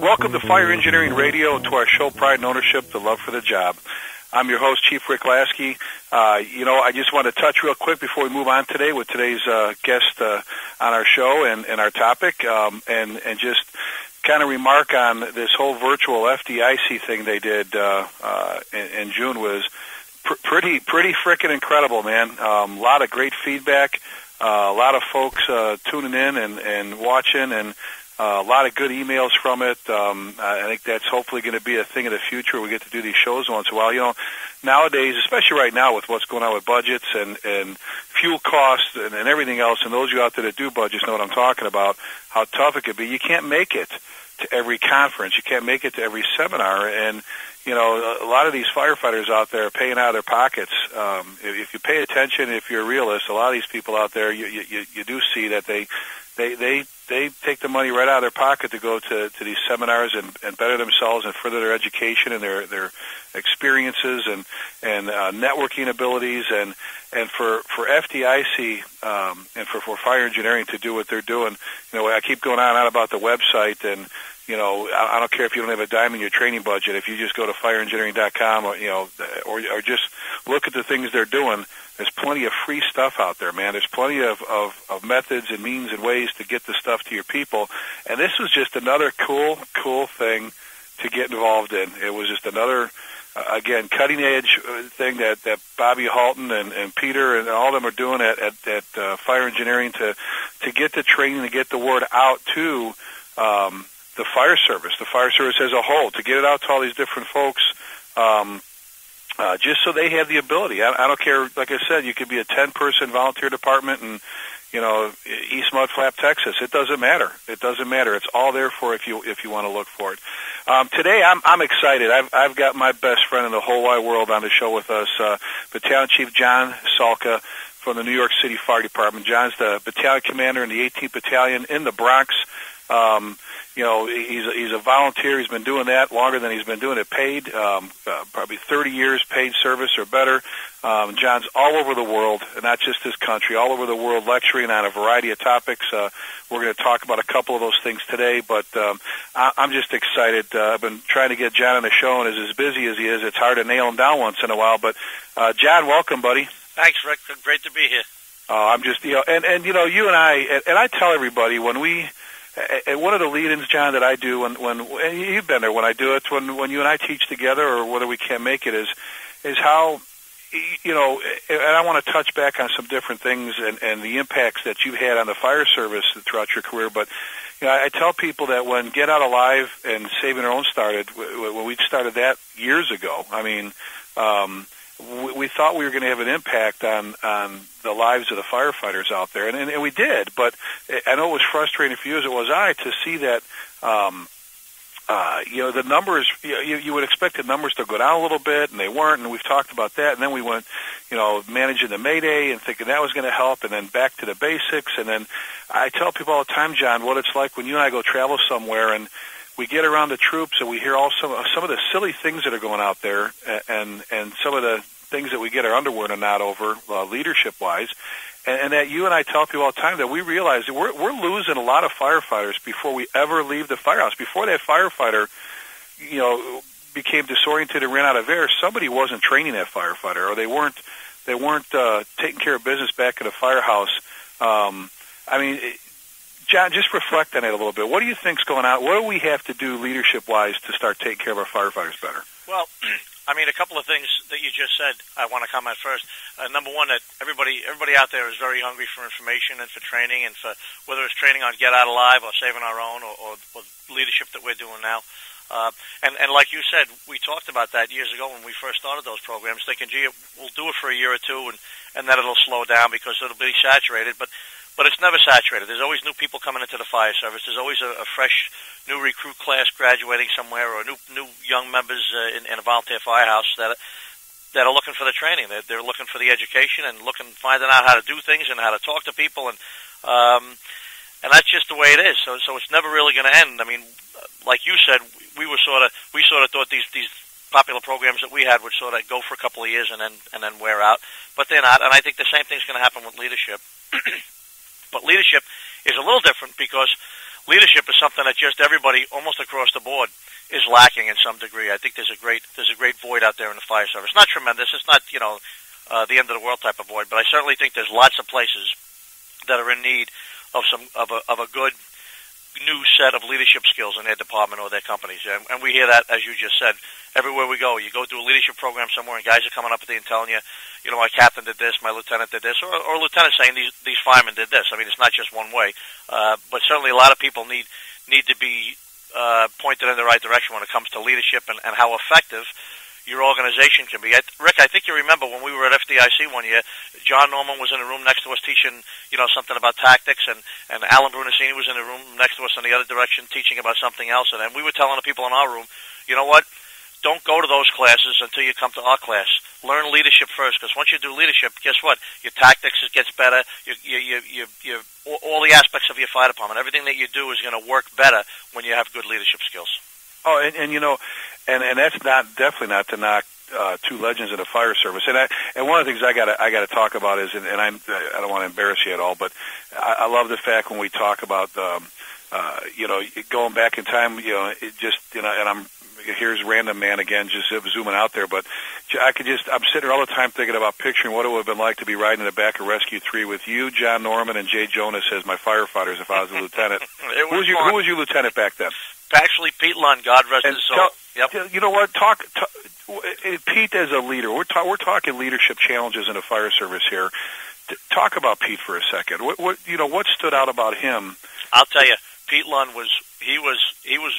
Welcome to Fire Engineering Radio to our show Pride and Ownership, The Love for the Job. I'm your host, Chief Rick Lasky. Uh, you know, I just want to touch real quick before we move on today with today's uh, guest uh, on our show and, and our topic, um, and and just kind of remark on this whole virtual FDIC thing they did uh, uh, in, in June was pr- pretty pretty freaking incredible, man. A um, lot of great feedback, uh, a lot of folks uh, tuning in and, and watching, and uh, a lot of good emails from it. Um, I think that's hopefully going to be a thing in the future. We get to do these shows once in a while. You know, nowadays, especially right now with what's going on with budgets and and fuel costs and, and everything else, and those of you out there that do budgets know what I'm talking about. How tough it could be. You can't make it to every conference. You can't make it to every seminar, and you know a lot of these firefighters out there are paying out of their pockets. Um, if, if you pay attention, if you're a realist, a lot of these people out there, you you, you do see that they they they they take the money right out of their pocket to go to, to these seminars and, and better themselves and further their education and their their experiences and and uh, networking abilities and and for for FDIC um, and for for fire engineering to do what they're doing. You know, I keep going on and on about the website and you know, I, I don't care if you don't have a dime in your training budget. If you just go to fireengineering.com, or you know, or or just look at the things they're doing, there's plenty of free stuff out there, man. There's plenty of, of, of methods and means and ways to get the stuff to your people. And this was just another cool, cool thing to get involved in. It was just another, uh, again, cutting edge uh, thing that, that Bobby Halton and, and Peter and all of them are doing at, at, at uh, Fire Engineering to, to get the training, to get the word out to um, the fire service, the fire service as a whole, to get it out to all these different folks. Um, uh, just so they have the ability. I, I don't care. Like I said, you could be a ten-person volunteer department in, you know, East Mudflap, Texas. It doesn't matter. It doesn't matter. It's all there for if you if you want to look for it. Um, today, I'm I'm excited. I've I've got my best friend in the whole wide world on the show with us, uh, Battalion Chief John Salka from the New York City Fire Department. John's the battalion commander in the 18th Battalion in the Bronx. Um, you know, he's a, he's a volunteer. He's been doing that longer than he's been doing it paid, um, uh, probably 30 years paid service or better. Um, John's all over the world, not just this country, all over the world, lecturing on a variety of topics. Uh, we're going to talk about a couple of those things today, but um, I, I'm just excited. Uh, I've been trying to get John on the show, and as, as busy as he is, it's hard to nail him down once in a while. But uh, John, welcome, buddy. Thanks, Rick. Great to be here. Uh, I'm just, you know, and and you know, you and I, and, and I tell everybody when we and one of the lead-ins, John, that I do when when and you've been there when I do it when when you and I teach together, or whether we can't make it, is is how you know, and I want to touch back on some different things and, and the impacts that you've had on the fire service throughout your career. But you know, I tell people that when Get Out Alive and Saving Our Own started, when we started that years ago, I mean, um, we, we thought we were going to have an impact on on the lives of the firefighters out there, and, and, and we did. But I know it was frustrating for you as it was I to see that. Um, uh, you know the numbers. You, you would expect the numbers to go down a little bit, and they weren't. And we've talked about that. And then we went, you know, managing the Mayday and thinking that was going to help, and then back to the basics. And then I tell people all the time, John, what it's like when you and I go travel somewhere and we get around the troops and we hear all some some of the silly things that are going out there, and and some of the things that we get our underwear in a knot over, uh, leadership wise, and, and that you and I tell people all the time that we realize that we're we're losing a lot of firefighters before we ever leave the firehouse. Before that firefighter, you know, became disoriented and ran out of air, somebody wasn't training that firefighter, or they weren't they weren't uh, taking care of business back at a firehouse. Um, I mean. John, just reflect on it a little bit. What do you think's going on? What do we have to do leadership-wise to start taking care of our firefighters better? Well, I mean, a couple of things that you just said. I want to comment first. Uh, number one, that everybody everybody out there is very hungry for information and for training, and for whether it's training on Get Out Alive or Saving Our Own or, or, or leadership that we're doing now. Uh, and, and like you said, we talked about that years ago when we first started those programs, thinking, gee, we'll do it for a year or two, and, and then it'll slow down because it'll be saturated. But but it's never saturated. There's always new people coming into the fire service. There's always a, a fresh new recruit class graduating somewhere, or new new young members uh, in, in a volunteer firehouse that that are looking for the training. They're, they're looking for the education and looking finding out how to do things and how to talk to people and um, and that's just the way it is. So so it's never really going to end. I mean, like you said, we were sort of we sort of thought these these popular programs that we had would sort of go for a couple of years and then and then wear out, but they're not. And I think the same thing's going to happen with leadership. but leadership is a little different because leadership is something that just everybody, almost across the board, is lacking in some degree. I think there's a great there's a great void out there in the fire service. Not tremendous. It's not you know uh, the end of the world type of void, but I certainly think there's lots of places that are in need of some of a of a good new set of leadership skills in their department or their companies. And, and we hear that, as you just said, everywhere we go. You go to a leadership program somewhere, and guys are coming up at you and telling you, you know, my captain did this, my lieutenant did this, or, or lieutenant saying these these firemen did this. I mean, it's not just one way, uh, but certainly a lot of people need need to be uh, pointed in the right direction when it comes to leadership and, and how effective your organization can be. I, Rick, I think you remember when we were at FDIC one year, John Norman was in a room next to us teaching, you know, something about tactics, and and Alan Brunacini was in a room next to us in the other direction teaching about something else, and then we were telling the people in our room, you know what? Don't go to those classes until you come to our class. Learn leadership first, because once you do leadership, guess what? Your tactics gets better. You, you, you, you, you, all the aspects of your fire department, everything that you do is going to work better when you have good leadership skills. Oh, and, and you know, and and that's not definitely not to knock uh, two legends in the fire service. And I, and one of the things I got to I got to talk about is, and, and I'm I don't want to embarrass you at all, but I, I love the fact when we talk about, um, uh, you know, going back in time, you know, it just you know, and I'm here's random man again, just zooming out there, but I could just I'm sitting all the time thinking about picturing what it would have been like to be riding in the back of Rescue Three with you, John Norman, and Jay Jonas as my firefighters if I was a lieutenant. who was you? Who was you lieutenant back then? Actually, Pete Lund, God rest and his soul. Tell, Yep. You know what? Talk, talk eh, Pete as a leader. We're ta- we're talking leadership challenges in the fire service here. Talk about Pete for a second. What, what you know? What stood out about him? I'll tell you, Pete Lund was he was he was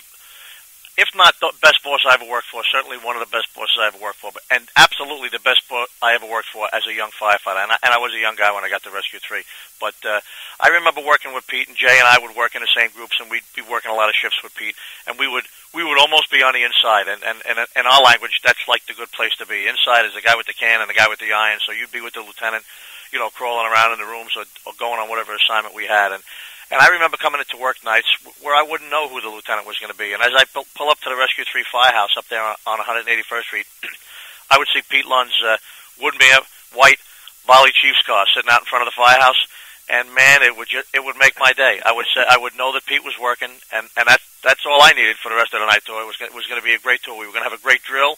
if not the best boss I ever worked for, certainly one of the best bosses I ever worked for, and absolutely the best boss I ever worked for as a young firefighter. And I, and I was a young guy when I got to Rescue 3. But uh, I remember working with Pete, and Jay and I would work in the same groups, and we'd be working a lot of shifts with Pete, and we would we would almost be on the inside. And, and, and in our language, that's like the good place to be. Inside is the guy with the can and the guy with the iron, so you'd be with the lieutenant, you know, crawling around in the rooms or, or going on whatever assignment we had. And and I remember coming into work nights where I wouldn't know who the lieutenant was going to be. And as I pull up to the Rescue 3 firehouse up there on 181st Street, I would see Pete Lund's uh, Woodmere white Volley Chiefs car sitting out in front of the firehouse. And man, it would just, it would make my day. I would say I would know that Pete was working, and and that's that's all I needed for the rest of the night tour. It was it was going to be a great tour. We were going to have a great drill.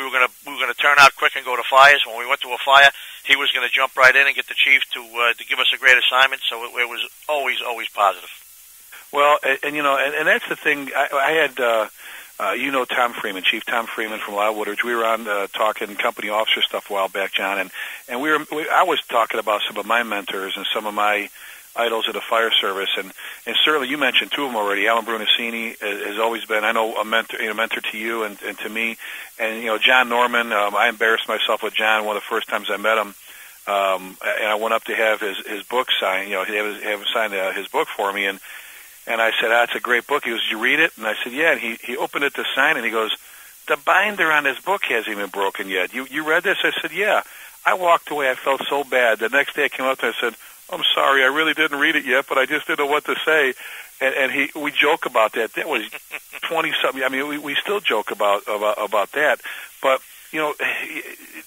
We were going to we were going to turn out quick and go to fires. When we went to a fire, he was going to jump right in and get the chief to uh, to give us a great assignment. So it, it was always always positive. Well, and, and you know, and, and that's the thing. I, I had. Uh, uh, you know Tom Freeman, Chief Tom Freeman from Lisle Woodridge. We were on uh, talking company officer stuff a while back, John, and and we were. We, I was talking about some of my mentors and some of my idols of the fire service, and and certainly you mentioned two of them already. Alan Brunacini has always been, I know, a mentor, you know, mentor to you and, and to me, and you know John Norman. Um, I embarrassed myself with John one of the first times I met him, um, and I went up to have his his book signed. You know, have, his, have him sign uh, his book for me, and and I said, "That's ah, a great book." He goes, "Did you read it?" And I said, "Yeah." And he he opened it to sign, and he goes, "The binder on his book hasn't even broken yet. You you read this?" I said, "Yeah." I walked away. I felt so bad. The next day I came up to him, I said, I'm sorry, I really didn't read it yet, but I just didn't know what to say. And, and he, we joke about that. That was twenty something. I mean, we we still joke about about about that. But you know,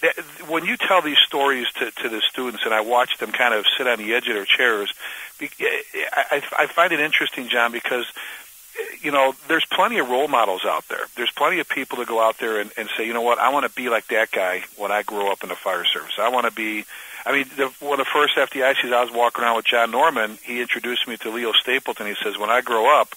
that, when you tell these stories to to the students, and I watch them kind of sit on the edge of their chairs, I, I find it interesting, John, because you know, there's plenty of role models out there. There's plenty of people to go out there and, and say, you know what, I want to be like that guy when I grow up in the fire service. I want to be I mean, the, one of the first FDICs I was walking around with John Norman, he introduced me to Leo Stapleton. He says, when I grow up,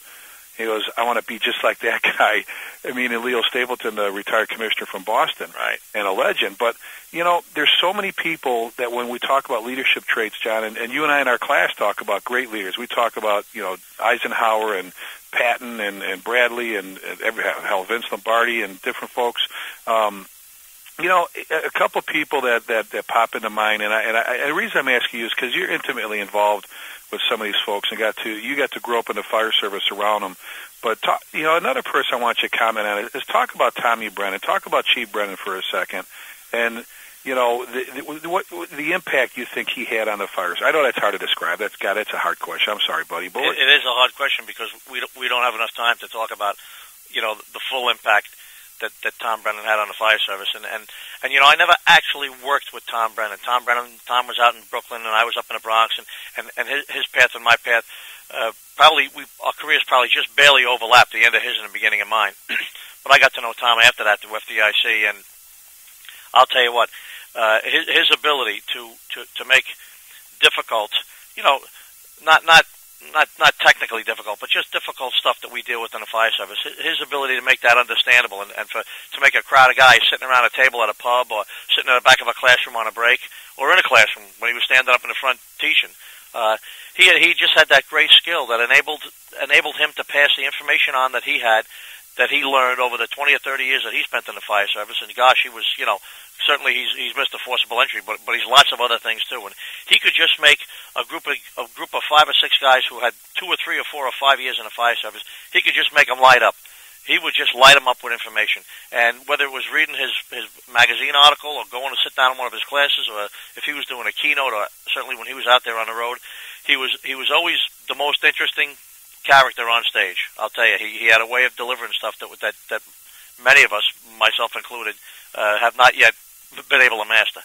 he goes, I want to be just like that guy. I mean, Leo Stapleton, the retired commissioner from Boston, right, and a legend. But you know, there's so many people that when we talk about leadership traits, John, and, and you and I in our class talk about great leaders. We talk about you know Eisenhower and Patton and, and Bradley and, and every hell Vince Lombardi and different folks. Um, you know, a couple of people that that, that pop into mind, and I, and, I, the reason I'm asking you is because you're intimately involved with some of these folks, and got to you got to grow up in the fire service around them. But talk, you know, another person I want you to comment on is talk about Tommy Brennan. Talk about Chief Brennan for a second, and you know the, the, what the impact you think he had on the fires. I know that's hard to describe. That's God, that's a hard question. I'm sorry, buddy, but it, it is a hard question because we don't, we don't have enough time to talk about you know the full impact that that Tom Brennan had on the fire service, and and and you know I never actually worked with Tom Brennan. Tom Brennan, Tom was out in Brooklyn, and I was up in the Bronx, and and and his, his path and my path. Uh, probably we our careers probably just barely overlapped the end of his and the beginning of mine. but I got to know Tom after that through FDIC, and I'll tell you what, uh, his, his ability to, to to make difficult, you know, not not not not technically difficult, but just difficult stuff that we deal with in the fire service. His ability to make that understandable and, and for to make a crowd of guys sitting around a table at a pub or sitting in the back of a classroom on a break or in a classroom when he was standing up in the front teaching. Uh, he he just had that great skill that enabled enabled him to pass the information on that he had that he learned over the 20 or 30 years that he spent in the fire service. And gosh, he was, you know, certainly he's he's Mr. Forcible Entry, but but he's lots of other things too. And he could just make a group of a group of five or six guys who had two or three or four or five years in the fire service. He could just make them light up. He would just light them up with information. And whether it was reading his his magazine article or going to sit down in one of his classes, or if he was doing a keynote, or certainly when he was out there on the road, he was he was always the most interesting character on stage. I'll tell you, he, he had a way of delivering stuff that that that many of us, myself included, uh, have not yet been able to master.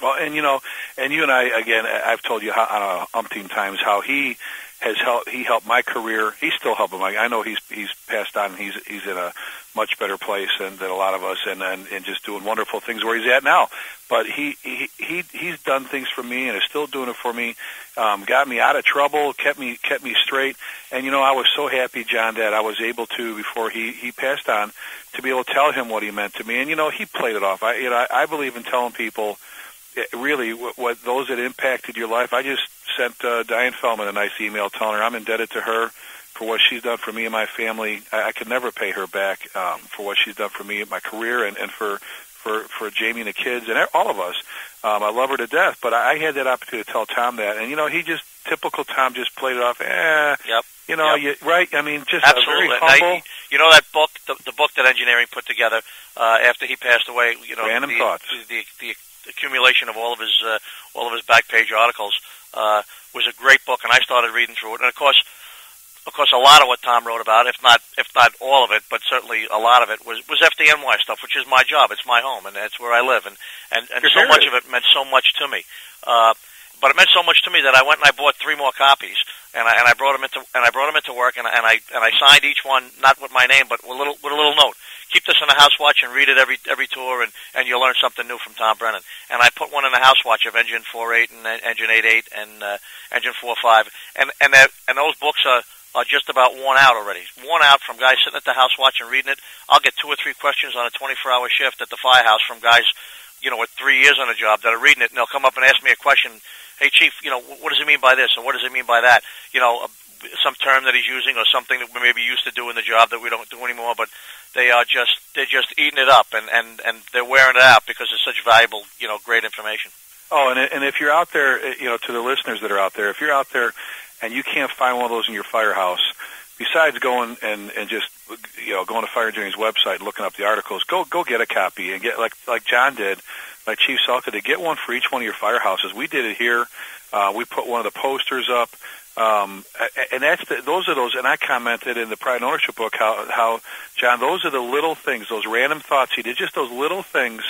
Well, and you know, and you and I again, I've told you how, a umpteen times how he has helped. He helped my career. He's still helping my. I know he's he's passed on. He's he's in a much better place than, than a lot of us, and, and and just doing wonderful things where he's at now. But he he he he's done things for me and is still doing it for me. Um, got me out of trouble, kept me kept me straight, and you know I was so happy, John, that I was able to before he he passed on to be able to tell him what he meant to me, and you know he played it off. I you know I, I believe in telling people eh, really what, what those that impacted your life. I just sent uh, Diane Feldman a nice email telling her I'm indebted to her for what she's done for me and my family. I, I could never pay her back um, for what she's done for me in my career and, and for for for Jamie and the kids and all of us. Um, I love her to death, but I had that opportunity to tell Tom that, and you know, he just typical Tom just played it off. Eh, yep. You know, yep. you, right? I mean, just Absolutely. very humble. Now, you know that book, the, the book that engineering put together uh, after he passed away. You know, Random the, thoughts. The, the, the accumulation of all of his uh, all of his back page articles uh, was a great book, and I started reading through it. And of course, of course, a lot of what Tom wrote about, if not if not all of it, but certainly a lot of it was was FDNY stuff, which is my job. It's my home, and that's where I live, and and, and so much of it meant so much to me. Uh, but it meant so much to me that I went and I bought three more copies, and I and I brought them into and I brought them into work, and, and I and I signed each one not with my name, but with a little with a little note. Keep this in the house watch and read it every every tour, and and you'll learn something new from Tom Brennan. And I put one in the house watch of Engine four eight and Engine eight eight and uh, Engine four five, and and that, and those books are are just about worn out already. Worn out from guys sitting at the house watching, reading it. I'll get two or three questions on a 24-hour shift at the firehouse from guys, you know, with three years on the job that are reading it, and they'll come up and ask me a question. Hey, chief, you know, what does it mean by this, or what does it mean by that? You know, uh, some term that he's using, or something that we maybe used to do in the job that we don't do anymore. But they are just they're just eating it up, and and and they're wearing it out because it's such valuable, you know, great information. Oh, and and if you're out there, eh, you know, to the listeners that are out there, if you're out there and you can't find one of those in your firehouse, besides going and and just you know going to Fire Engineering's website and looking up the articles, go go get a copy and get like like John did, like Chief Salka did, get one for each one of your firehouses. We did it here. Uh, we put one of the posters up. Um, and that's the, those are those, and I commented in the Pride and Ownership book how, how, John, those are the little things, those random thoughts he did, just those little things.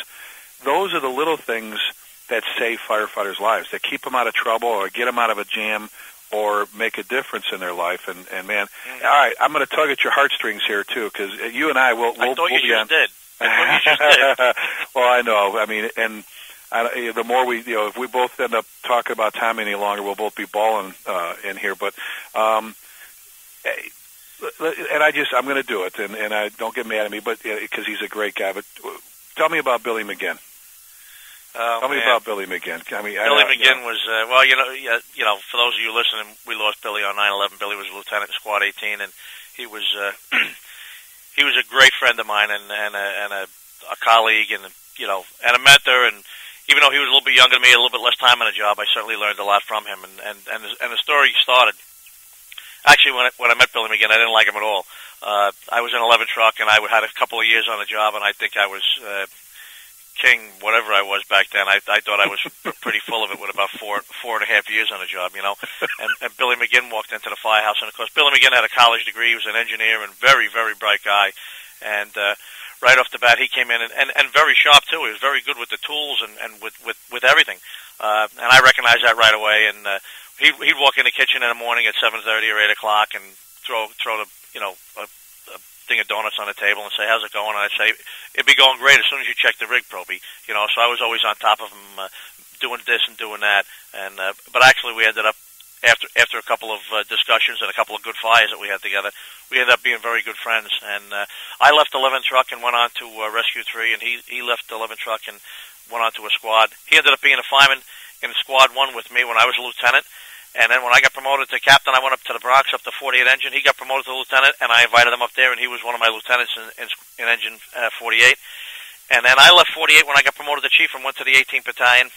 Those are the little things that save firefighters' lives, that keep them out of trouble or get them out of a jam or make a difference in their life. And, and man, mm-hmm. all right, I'm going to tug at your heartstrings here too, because you and I will. We'll, I thought we'll you just on. did. I you just did. well, I know. I mean, and I, the more we, you know, if we both end up talking about time any longer, we'll both be bawling uh, in here. But, um, and I just, I'm going to do it, and and I don't get mad at me, but because he's a great guy. But tell me about Billy McGinn. Oh, Tell me about Billy McGinn. I mean, Billy I, McGinn you know. was uh, well, you know, yeah, you know, for those of you listening, we lost Billy on 9/11. Billy was a lieutenant in Squad 18, and he was uh, he was a great friend of mine and and a, and a, a colleague and you know and a mentor. And even though he was a little bit younger than me, a little bit less time on the job, I certainly learned a lot from him. And and and the, and the story started. Actually, when I, when I met Billy McGinn, I didn't like him at all. Uh, I was in 11 truck, and I had a couple of years on the job, and I think I was. Uh, king, whatever I was back then. I, I thought I was pretty full of it with about four four and a half years on the job, you know. And, and Billy McGinn walked into the firehouse, and of course, Billy McGinn had a college degree. He was an engineer and very, very bright guy. And uh, right off the bat, he came in and, and, and very sharp too. He was very good with the tools and, and with, with, with everything. Uh, and I recognized that right away. And uh, he'd, he'd walk in the kitchen in the morning at 7.30 or 8 o'clock and throw, throw the, you know, a, a thing of donuts on the table and say, how's it going? And I'd say, it'd be going great as soon as you check the rig, Proby. You know, so I was always on top of him, uh, doing this and doing that. And, uh, but actually we ended up after after a couple of uh, discussions and a couple of good fires that we had together, we ended up being very good friends. And uh, I left 11 truck and went on to uh, Rescue 3, and he he left 11 truck and went on to a squad. He ended up being a fireman in Squad 1 with me when I was a lieutenant. And then when I got promoted to captain, I went up to the Bronx, up to 48 engine. He got promoted to lieutenant, and I invited him up there, and he was one of my lieutenants in, in, in engine uh, 48. And then I left 48 when I got promoted to chief and went to the 18th battalion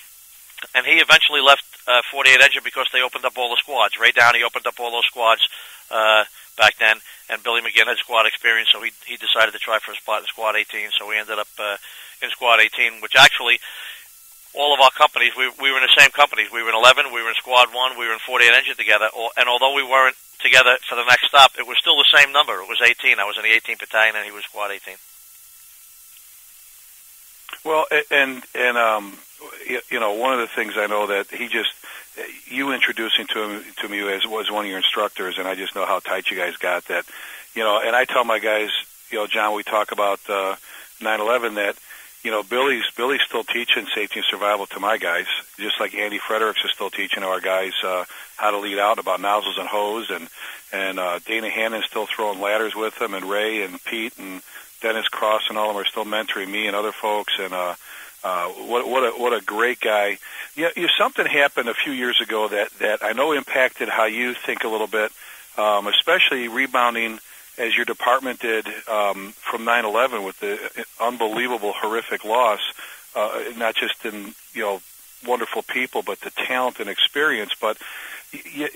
and he eventually left uh, 48 Engine because they opened up all the squads. Ray Downey opened up all those squads uh, back then, and Billy McGinn had squad experience, so he he decided to try for a spot in Squad 18. So we ended up uh, in Squad 18, which actually all of our companies we we were in the same companies. We were in 11, we were in Squad 1, we were in 48 Engine together, and although we weren't together for the next stop, it was still the same number. It was 18. I was in the 18th battalion, and he was Squad 18. Well, and and um, you know, one of the things I know that he just you introducing to him to me as was one of your instructors, and I just know how tight you guys got that. You know, and I tell my guys, you know, John, we talk about uh, 9/11 that you know Billy's Billy's still teaching safety and survival to my guys, just like Andy Fredericks is still teaching our guys uh, how to lead out about nozzles and hose, and and uh, Dana Hannon's still throwing ladders with them, and Ray and Pete and Dennis Cross and all of them are still mentoring me and other folks, and uh, uh, what what a what a great guy. Yeah, you, something happened a few years ago that that I know impacted how you think a little bit, um, especially rebounding as your department did um, from 9/11 with the unbelievable horrific loss, uh, not just in you know wonderful people, but the talent and experience. But you,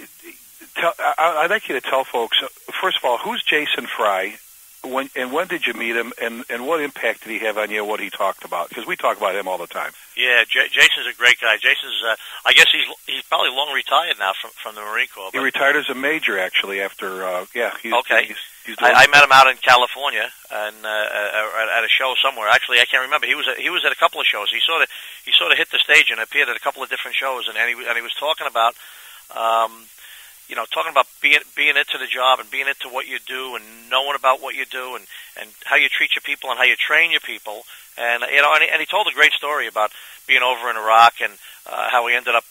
tell, I, I'd like you to tell folks first of all who's Jason Fry when and when did you meet him, and and what impact did he have on you? What he talked about? Because we talk about him all the time. Yeah, J- Jason's a great guy. Jason's, uh, I guess he's he's probably long retired now from from the Marine Corps. He retired as a major, actually. After uh, yeah, he's, okay. He's, he's I, I met him out in California and uh, uh, at a show somewhere. Actually, I can't remember. He was at, he was at a couple of shows. He sort of he sort of hit the stage and appeared at a couple of different shows, and, and he and he was talking about. Um, you know, talking about being being into the job and being into what you do and knowing about what you do and and how you treat your people and how you train your people. And you know, and he, and he told a great story about being over in Iraq and uh, how he ended up,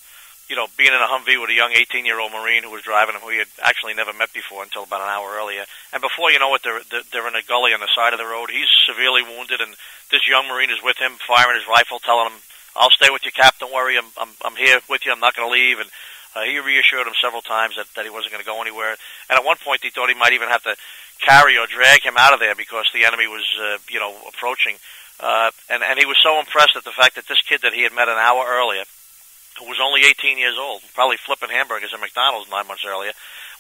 you know, being in a Humvee with a young 18-year-old Marine who was driving him, who he had actually never met before until about an hour earlier. And before you know it, they're they're in a gully on the side of the road. He's severely wounded, and this young Marine is with him, firing his rifle, telling him, "I'll stay with you, Cap. Don't worry. I'm I'm I'm here with you. I'm not going to leave." And uh, he reassured him several times that, that he wasn't going to go anywhere. And at one point, he thought he might even have to carry or drag him out of there because the enemy was, uh, you know, approaching. Uh, and, and he was so impressed at the fact that this kid that he had met an hour earlier, who was only 18 years old, probably flipping hamburgers at McDonald's nine months earlier,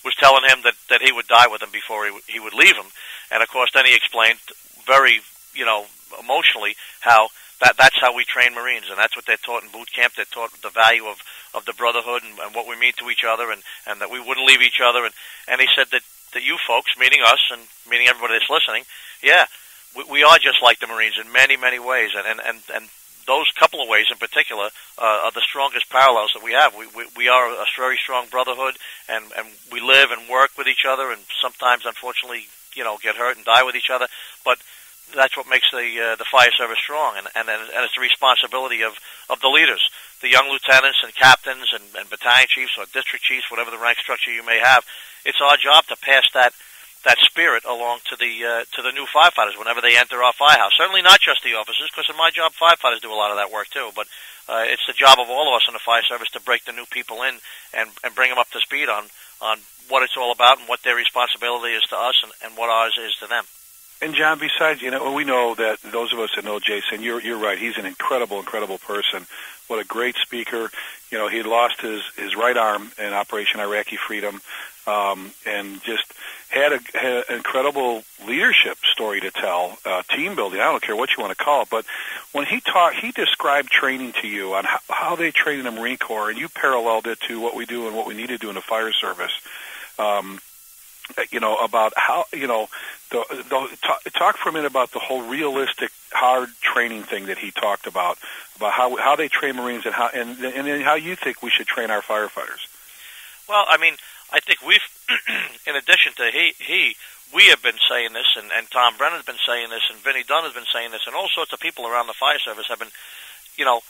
was telling him that, that he would die with him before he, he would leave him. And of course, then he explained very, you know, emotionally how that that's how we train Marines, and that's what they're taught in boot camp. They're taught the value of of the brotherhood and, and what we mean to each other, and and that we wouldn't leave each other. And and he said that that you folks, meaning us and meaning everybody that's listening, yeah, we, we are just like the Marines in many many ways, and and and, and those couple of ways in particular uh, are the strongest parallels that we have. We, we, we are a very strong brotherhood, and, and we live and work with each other, and sometimes, unfortunately, you know, get hurt and die with each other. But that's what makes the uh, the fire service strong, and, and and it's the responsibility of of the leaders, the young lieutenants and captains and, and battalion chiefs or district chiefs, whatever the rank structure you may have. It's our job to pass that that spirit along to the uh, to the new firefighters whenever they enter our firehouse. Certainly not just the officers, because in my job, firefighters do a lot of that work too. But uh, it's the job of all of us in the fire service to break the new people in and and bring them up to speed on on what it's all about and what their responsibility is to us and, and what ours is to them. And John, besides, you know, we know that those of us that know Jason, you're you're right. He's an incredible, incredible person. What a great speaker. You know, he lost his his right arm in Operation Iraqi Freedom, um, and just had, a, had an incredible leadership story to tell, uh, team building. I don't care what you want to call it, but when he taught, he described training to you on how, how they train in the Marine Corps, and you paralleled it to what we do and what we need to do in the fire service. Um, you know, about how you know, the, the talk, talk for a minute about the whole realistic hard training thing that he talked about, about how how they train Marines and how and and then how you think we should train our firefighters. Well, I mean, I think we've, in addition to he he we have been saying this, and, and Tom Brennan has been saying this, and Vinny Dunn has been saying this, and all sorts of people around the fire service have been, you know,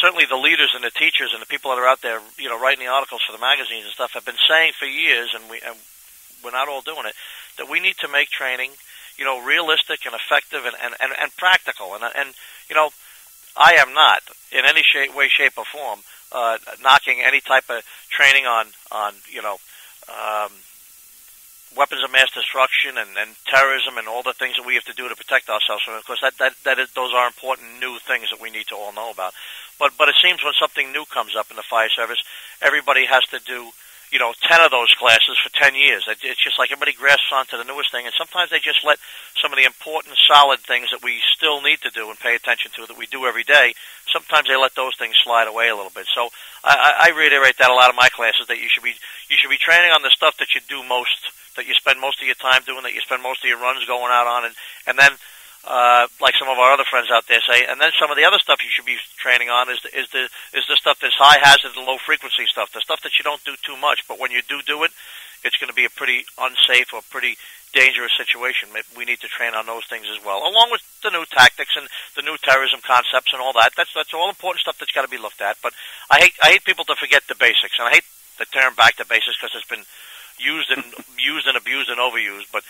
certainly the leaders and the teachers and the people that are out there, you know, writing the articles for the magazines and stuff have been saying for years, and we and we're not all doing it, that we need to make training, you know, realistic and effective and and and, and practical, and and you know, I am not in any shape, way, shape, or form uh, knocking any type of training on on you know. Um, weapons of mass destruction and, and terrorism and all the things that we have to do to protect ourselves from. Of course, that, that, that is, those are important new things that we need to all know about. But, but it seems when something new comes up in the fire service, everybody has to do, you know, 10 of those classes for 10 years. It's just like everybody grasps onto the newest thing, and sometimes they just let some of the important, solid things that we still need to do and pay attention to that we do every day, sometimes they let those things slide away a little bit. So I, I reiterate that a lot of my classes, that you should be, you should be training on the stuff that you do most that you spend most of your time doing, that you spend most of your runs going out on, and and then uh, like some of our other friends out there say, and then some of the other stuff you should be training on is the, is the is the stuff that's high hazard and low frequency stuff, the stuff that you don't do too much, but when you do do it, it's going to be a pretty unsafe or pretty dangerous situation. We need to train on those things as well, along with the new tactics and the new terrorism concepts and all that. That's that's all important stuff that's got to be looked at. But I hate I hate people to forget the basics, and I hate the term back to basics because it's been used and used and abused and overused, but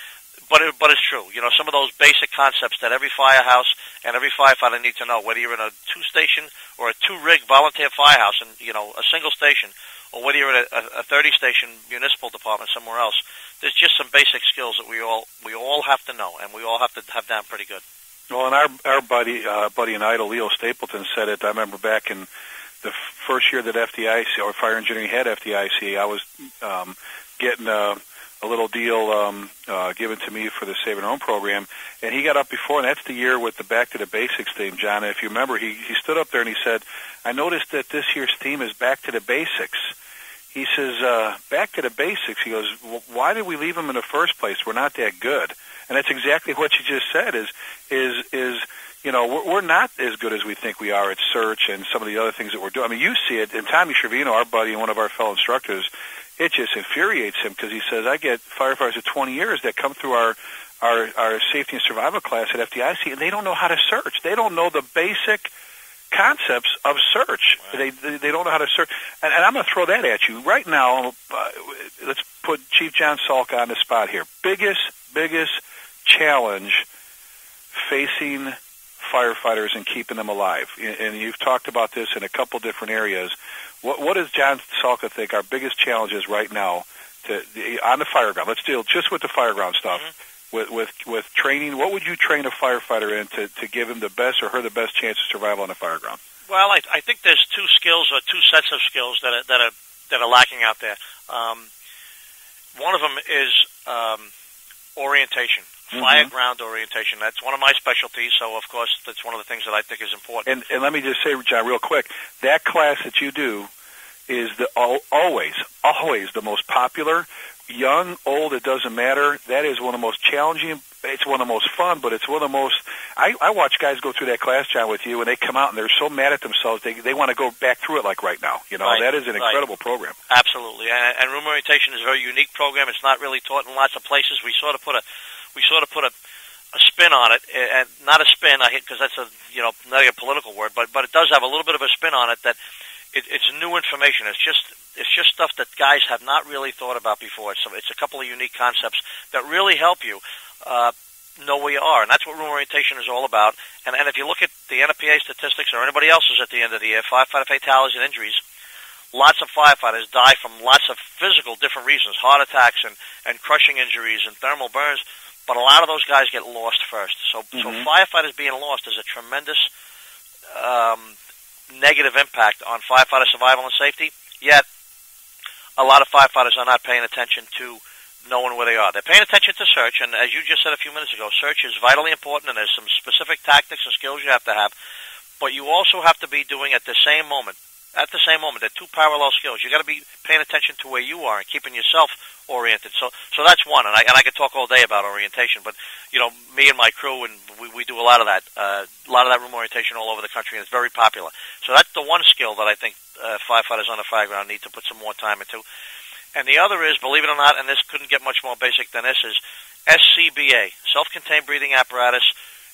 but it, but it's true. You know, some of those basic concepts that every firehouse and every firefighter need to know, whether you're in a two station or a two rig volunteer firehouse and you know a single station, or whether you're in a, a 30 station municipal department somewhere else. There's just some basic skills that we all we all have to know, and we all have to have down pretty good. Well, and our our buddy uh, buddy and idol Leo Stapleton said it. I remember back in the first year that FDIC or fire engineering had FDIC, I was um, getting a, a little deal um, uh, given to me for the Saving Our Own program, and he got up before, and that's the year with the Back to the Basics theme, John. And if you remember, he he stood up there and he said, "I noticed that this year's theme is Back to the Basics." He says, uh, "Back to the basics." He goes, "Why did we leave them in the first place? We're not that good." And that's exactly what you just said. Is is is you know, we're, we're not as good as we think we are at search and some of the other things that we're doing. I mean, you see it, and Tommy Shervino, our buddy and one of our fellow instructors, it just infuriates him because he says, I get firefighters of 20 years that come through our, our, our safety and survival class at FDIC, and they don't know how to search. They don't know the basic concepts of search. Right. They, they don't know how to search. And, and I'm going to throw that at you right now. Uh, let's put Chief John Salka on the spot here. Biggest, biggest challenge facing firefighters and keeping them alive. And you've talked about this in a couple different areas. What, what does John Salka think our biggest challenge is right now to on the fire ground? Let's deal just with the fire ground stuff. Mm-hmm. With, with with training, what would you train a firefighter in to, to give him the best or her the best chance of survival on the fire ground? Well, I, I think there's two skills or two sets of skills that are, that are that are lacking out there. Um, one of them is um, orientation mm-hmm. fire ground orientation. That's one of my specialties, so of course that's one of the things that I think is important. And, and let me just say, John, real quick, that class that you do is the always, always the most popular. Young, old, it doesn't matter. That is one of the most challenging. It's one of the most fun, but it's one of the most. I, I watch guys go through that class, John, with you, and they come out and they're so mad at themselves. They they want to go back through it like right now. You know, right. that is an incredible right. program. Absolutely, and, and room orientation is a very unique program. It's not really taught in lots of places. We sort of put a we sort of put a a spin on it, and not a spin, I because that's a you know not a political word, but but it does have a little bit of a spin on it that it, it's new information. It's just it's just stuff that guys have not really thought about before. It's a, it's a couple of unique concepts that really help you uh, know where you are, and that's what room orientation is all about. And and if you look at the NFPA statistics or anybody else's at the end of the year, firefighter fatalities and injuries. Lots of firefighters die from lots of physical different reasons, heart attacks and, and crushing injuries and thermal burns but a lot of those guys get lost first. So, mm-hmm. so firefighters being lost is a tremendous um, negative impact on firefighter survival and safety. Yet, a lot of firefighters are not paying attention to knowing where they are. They're paying attention to search, and as you just said a few minutes ago, search is vitally important, and there's some specific tactics and skills you have to have. But you also have to be doing at the same moment at the same moment. They're two parallel skills. You got to be paying attention to where you are and keeping yourself oriented. So, so that's one, and I and I could talk all day about orientation. But you know, me and my crew, and we, we do a lot of that, uh, a lot of that room orientation all over the country, and it's very popular. So that's the one skill that I think uh, firefighters on the fireground need to put some more time into. And the other is, believe it or not, and this couldn't get much more basic than this, is SCBA, self-contained breathing apparatus,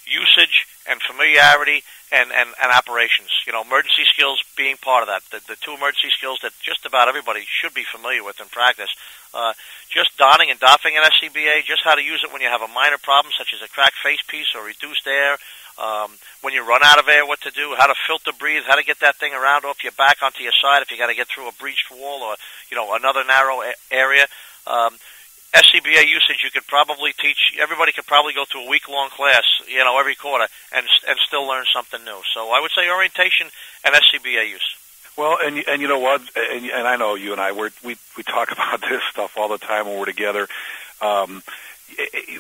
usage and familiarity and, and, and operations. You know, emergency skills being part of that. The, the two emergency skills that just about everybody should be familiar with in practice. Uh, just donning and doffing an SCBA, just how to use it when you have a minor problem such as a cracked face piece or reduced air, um, when you run out of air, what to do, how to filter breathe, how to get that thing around off your back onto your side if you got to get through a breached wall or you know another narrow a- area. Um, SCBA usage, you could probably teach. Everybody could probably go to a week long class, you know, every quarter, and and still learn something new. So I would say orientation and SCBA use. Well, and and you know what, and, and I know you and I we we we talk about this stuff all the time when we're together. Um,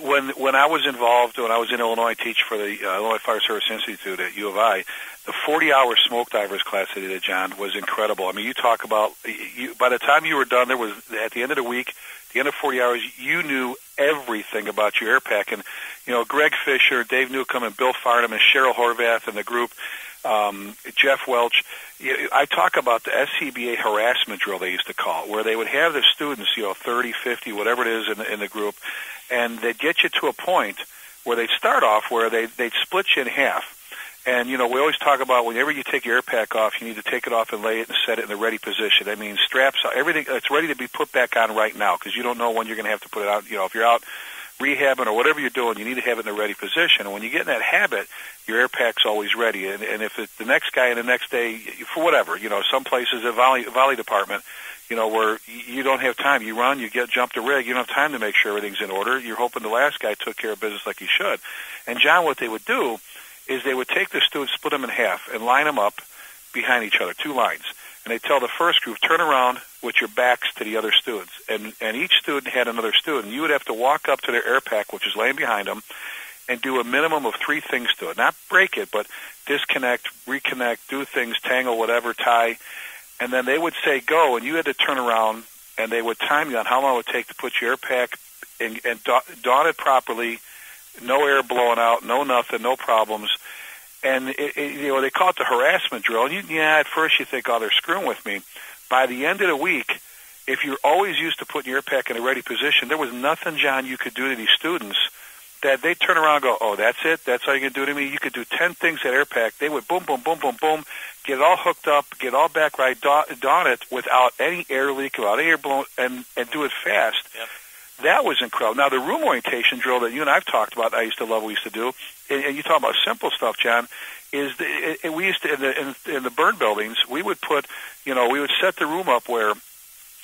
when when I was involved, when I was in Illinois, teach for the uh, Illinois Fire Service Institute at U of I, the 40-hour smoke divers class that he did, John, was incredible. I mean, you talk about you, by the time you were done, there was at the end of the week, the end of 40 hours, you knew everything about your air pack. And you know, Greg Fisher, Dave Newcomb, and Bill Farnham, and Cheryl Horvath, and the group, um, Jeff Welch. I talk about the SCBA harassment drill they used to call it, where they would have the students, you know, 30, 50, whatever it is in the, in the group, and they'd get you to a point where they'd start off where they they'd split you in half. And you know, we always talk about whenever you take your air pack off, you need to take it off and lay it and set it in the ready position. That means straps, everything, it's ready to be put back on right now because you don't know when you're going to have to put it out. You know, if you're out rehabbing or whatever you're doing, you need to have it in the ready position. And when you get in that habit, your air pack's always ready. And, and if it's the next guy and the next day, for whatever, you know, some places a volley, volley department, you know, where you don't have time. You run, you get jump to rig, you don't have time to make sure everything's in order. You're hoping the last guy took care of business like he should. And John, what they would do is they would take the students, split them in half, and line them up behind each other, two lines. And they tell the first group, turn around with your backs to the other students. And, and each student had another student. You would have to walk up to their air pack, which is laying behind them, and do a minimum of three things to it. Not break it, but disconnect, reconnect, do things, tangle, whatever, tie. And then they would say go, and you had to turn around, and they would time you on how long it would take to put your air pack and, and don it properly, no air blowing out, no nothing, no problems. And it, it, you know they call it the harassment drill. And you, yeah, at first you think, oh, they're screwing with me. By the end of the week, if you're always used to putting your pack in a ready position, there was nothing, John, you could do to these students that they turn around and go, oh, that's it? That's all you can do to me? You could do 10 things at air pack. They would boom, boom, boom, boom, boom, get it all hooked up, get all back right, don it without any air leak, without any air blowing, and, and do it fast. Yep. That was incredible. Now, the room orientation drill that you and I've talked about, I used to love, we used to do, and, and you talk about simple stuff, John, is the, it, we used to, in the, in, in the burn buildings, we would put, you know, we would set the room up where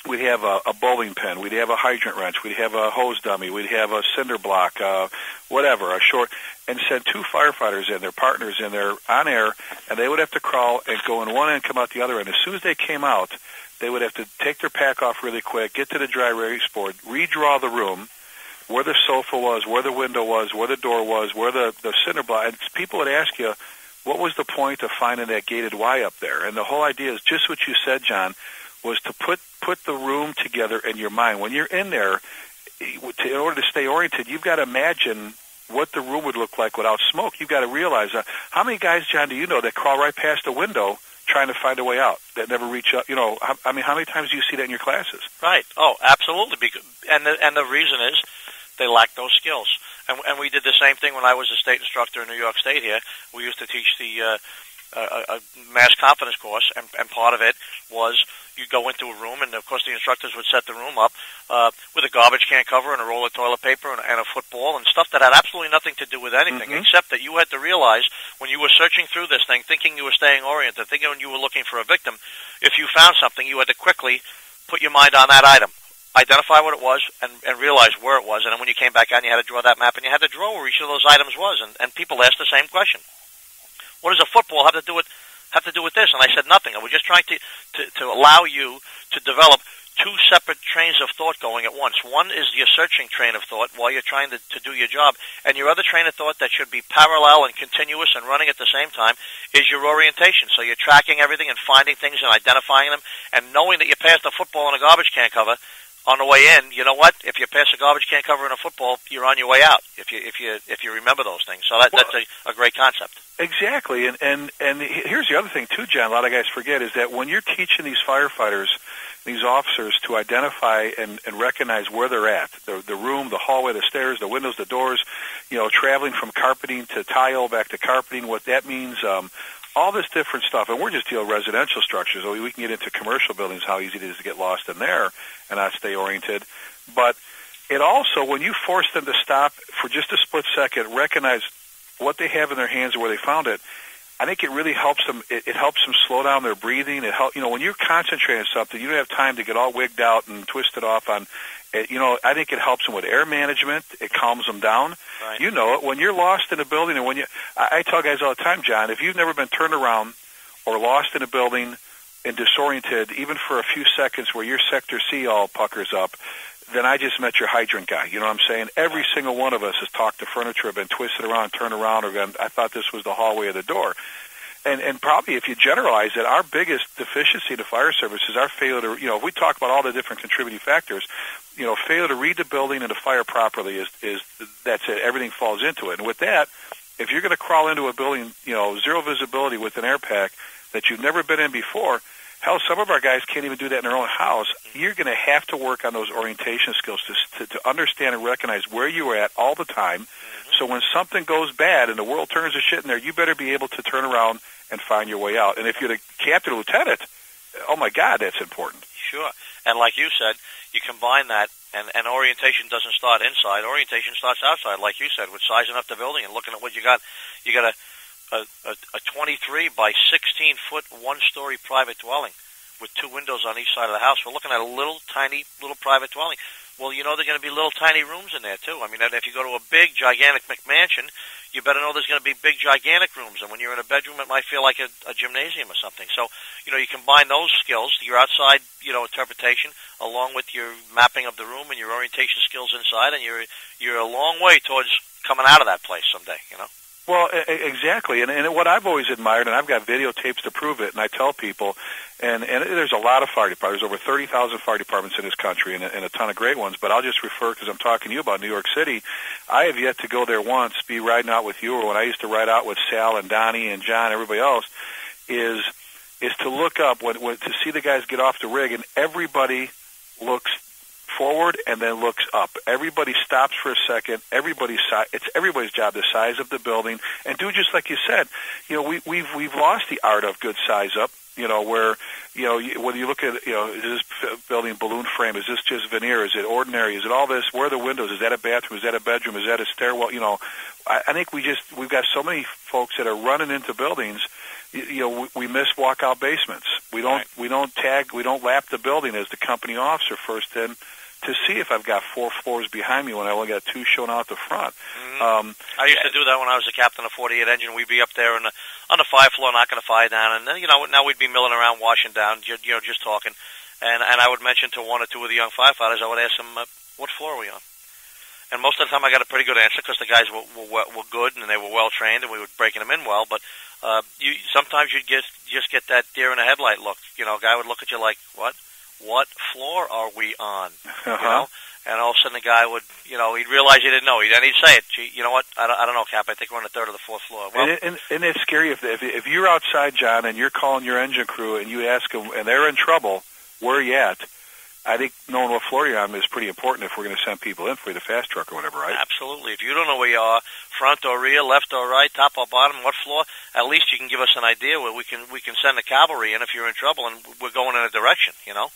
we'd have a, a bowling pin, we'd have a hydrant wrench, we'd have a hose dummy, we'd have a cinder block, uh, whatever, a short, and send two firefighters in, their partners in there on air, and they would have to crawl and go in one end, come out the other end. As soon as they came out, they would have to take their pack off really quick, get to the dry erase board, redraw the room, where the sofa was, where the window was, where the door was, where the, the cinder block. And people would ask you, what was the point of finding that gated Y up there? And the whole idea is just what you said, John, was to put put the room together in your mind. When you're in there, to, in order to stay oriented, you've got to imagine what the room would look like without smoke. You've got to realize uh, how many guys, John, do you know that crawl right past a window trying to find a way out that never reach up? You know, I mean, how many times do you see that in your classes? Right. Oh, absolutely. Because, and the, and the reason is they lack those skills. And, and we did the same thing when I was a state instructor in New York State here. We used to teach the uh, a, a mask confidence course, and, and part of it was you go into a room, and of course the instructors would set the room up uh, with a garbage can cover and a roll of toilet paper and, and a football and stuff that had absolutely nothing to do with anything, Mhm. except that you had to realize when you were searching through this thing, thinking you were staying oriented, thinking you were looking for a victim, if you found something, you had to quickly put your mind on that item. Identify what it was and, and realize where it was, and then when you came back on, you had to draw that map, and you had to draw where each of those items was. And, and people asked the same question: What does a football have to do with have to do with this? And I said nothing. I was just trying to, to, to allow you to develop two separate trains of thought going at once. One is your searching train of thought while you're trying to, to do your job, and your other train of thought that should be parallel and continuous and running at the same time is your orientation. So you're tracking everything and finding things and identifying them, and knowing that you passed a football in a garbage can cover on the way in. You know what? If you pass a garbage can cover in a football, you're on your way out. If you if you if you remember those things, so that, well, that's a, a great concept. Exactly, and and and here's the other thing too, John. A lot of guys forget is that when you're teaching these firefighters these officers to identify and, and recognize where they're at the, the room, the hallway, the stairs, the windows, the doors, you know, traveling from carpeting to tile back to carpeting, what that means, um, all this different stuff. And we're just dealing residential structures. So we can get into commercial buildings, how easy it is to get lost in there and not stay oriented. But it also, when you force them to stop for just a split second, recognize what they have in their hands or where they found it, I think it really helps them. It, it helps them slow down their breathing. It help you know when you're concentrating on something, you don't have time to get all wigged out and twisted off on. It, you know, I think it helps them with air management. It calms them down. Right. You know it when you're lost in a building, and when you, I, I tell guys all the time, John, if you've never been turned around or lost in a building and disoriented, even for a few seconds, where your sector C all puckers up, then I just met your hydrant guy. You know what I'm saying? Every single one of us has talked to furniture, been twisted around, turned around, or gone, I thought this was the hallway of the door. And, and probably if you generalize it, our biggest deficiency to fire service is our failure to, you know, if we talk about all the different contributing factors, you know, failure to read the building and to fire properly is, is that's it. Everything falls into it. And with that, if you're going to crawl into a building, you know, zero visibility with an air pack that you've never been in before, Hell, some of our guys can't even do that in their own house. You're going to have to work on those orientation skills to, to, to understand and recognize where you are at all the time. Mm-hmm. So when something goes bad and the world turns to shit in there, you better be able to turn around and find your way out. And if you're the captain or lieutenant, oh my God, that's important. Sure. And like you said, you combine that, and, and orientation doesn't start inside. Orientation starts outside, like you said, with sizing up the building and looking at what you got. You got to a, a, a 23 by 16 foot one story private dwelling with two windows on each side of the house. We're looking at a little tiny little private dwelling. Well, you know there are going to be little tiny rooms in there too. I mean, if you go to a big gigantic McMansion, you better know there's going to be big gigantic rooms. And when you're in a bedroom, it might feel like a, a gymnasium or something. So, you know, you combine those skills, your outside, you know, interpretation, along with your mapping of the room and your orientation skills inside, and you're you're a long way towards coming out of that place someday. You know. Well, exactly, and, and what I've always admired, and I've got videotapes to prove it, and I tell people, and and there's a lot of fire departments. There's over thirty thousand fire departments in this country, and, and a ton of great ones. But I'll just refer because I'm talking to you about New York City. I have yet to go there once, be riding out with you, or when I used to ride out with Sal and Donnie and John, everybody else, is is to look up when, when to see the guys get off the rig, and everybody looks forward and then looks up. Everybody stops for a second. Everybody's si- it's everybody's job the size of the building and do just like you said. You know, we we've we've lost the art of good size up. You know, where you know whether you look at you know is this building balloon frame? Is this just veneer? Is it ordinary? Is it all this? Where are the windows? Is that a bathroom? Is that a bedroom? Is that a stairwell? You know, I, I think we just we've got so many folks that are running into buildings you know we, we miss walkout basements. We don't right. we don't tag we don't lap the building as the company officer first in to see if I've got four floors behind me when I only got two shown out the front. Mm-hmm. Um, I used to do that when I was a captain of 48 engine. We'd be up there on the, on the fire floor knocking the fire down, and then you know now we'd be milling around, washing down, you, you know, just talking. And and I would mention to one or two of the young firefighters, I would ask them, uh, "What floor are we on?" And most of the time, I got a pretty good answer because the guys were, were were good and they were well trained, and we were breaking them in well. But uh, you sometimes you'd just just get that deer in the headlight look. You know, a guy would look at you like, "What?" What floor are we on? Uh-huh. You know, and all of a sudden the guy would, you know, he'd realize he didn't know. Then he'd say it. Gee, you know what? I don't, I don't know, Cap. I think we're on the third or the fourth floor. Well, and, and, and it's scary if, if if you're outside, John, and you're calling your engine crew, and you ask them, and they're in trouble. Where you at? I think knowing what floor you're on is pretty important if we're going to send people in for the fast truck or whatever, right? Absolutely. If you don't know where you are, front or rear, left or right, top or bottom, what floor, at least you can give us an idea where we can we can send the cavalry in if you're in trouble and we're going in a direction. You know.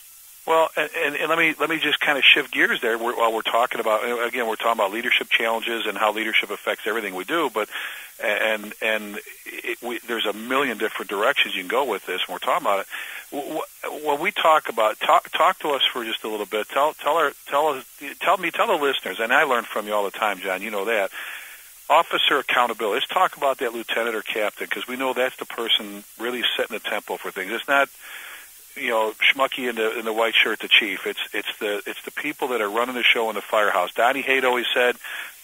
Well, and, and, and let me let me just kind of shift gears there while we're talking about again we're talking about leadership challenges and how leadership affects everything we do, but and and it, we, there's a million different directions you can go with this. When we're talking about it, when we talk about talk talk to us for just a little bit. Tell tell our tell us tell me tell the listeners, and I learn from you all the time, John. You know that officer accountability. Let's talk about that lieutenant or captain because we know that's the person really setting the tempo for things. It's not you know Schmucky in the in the white shirt, the chief. It's it's the it's the people that are running the show in the firehouse. Donnie Hayde always said,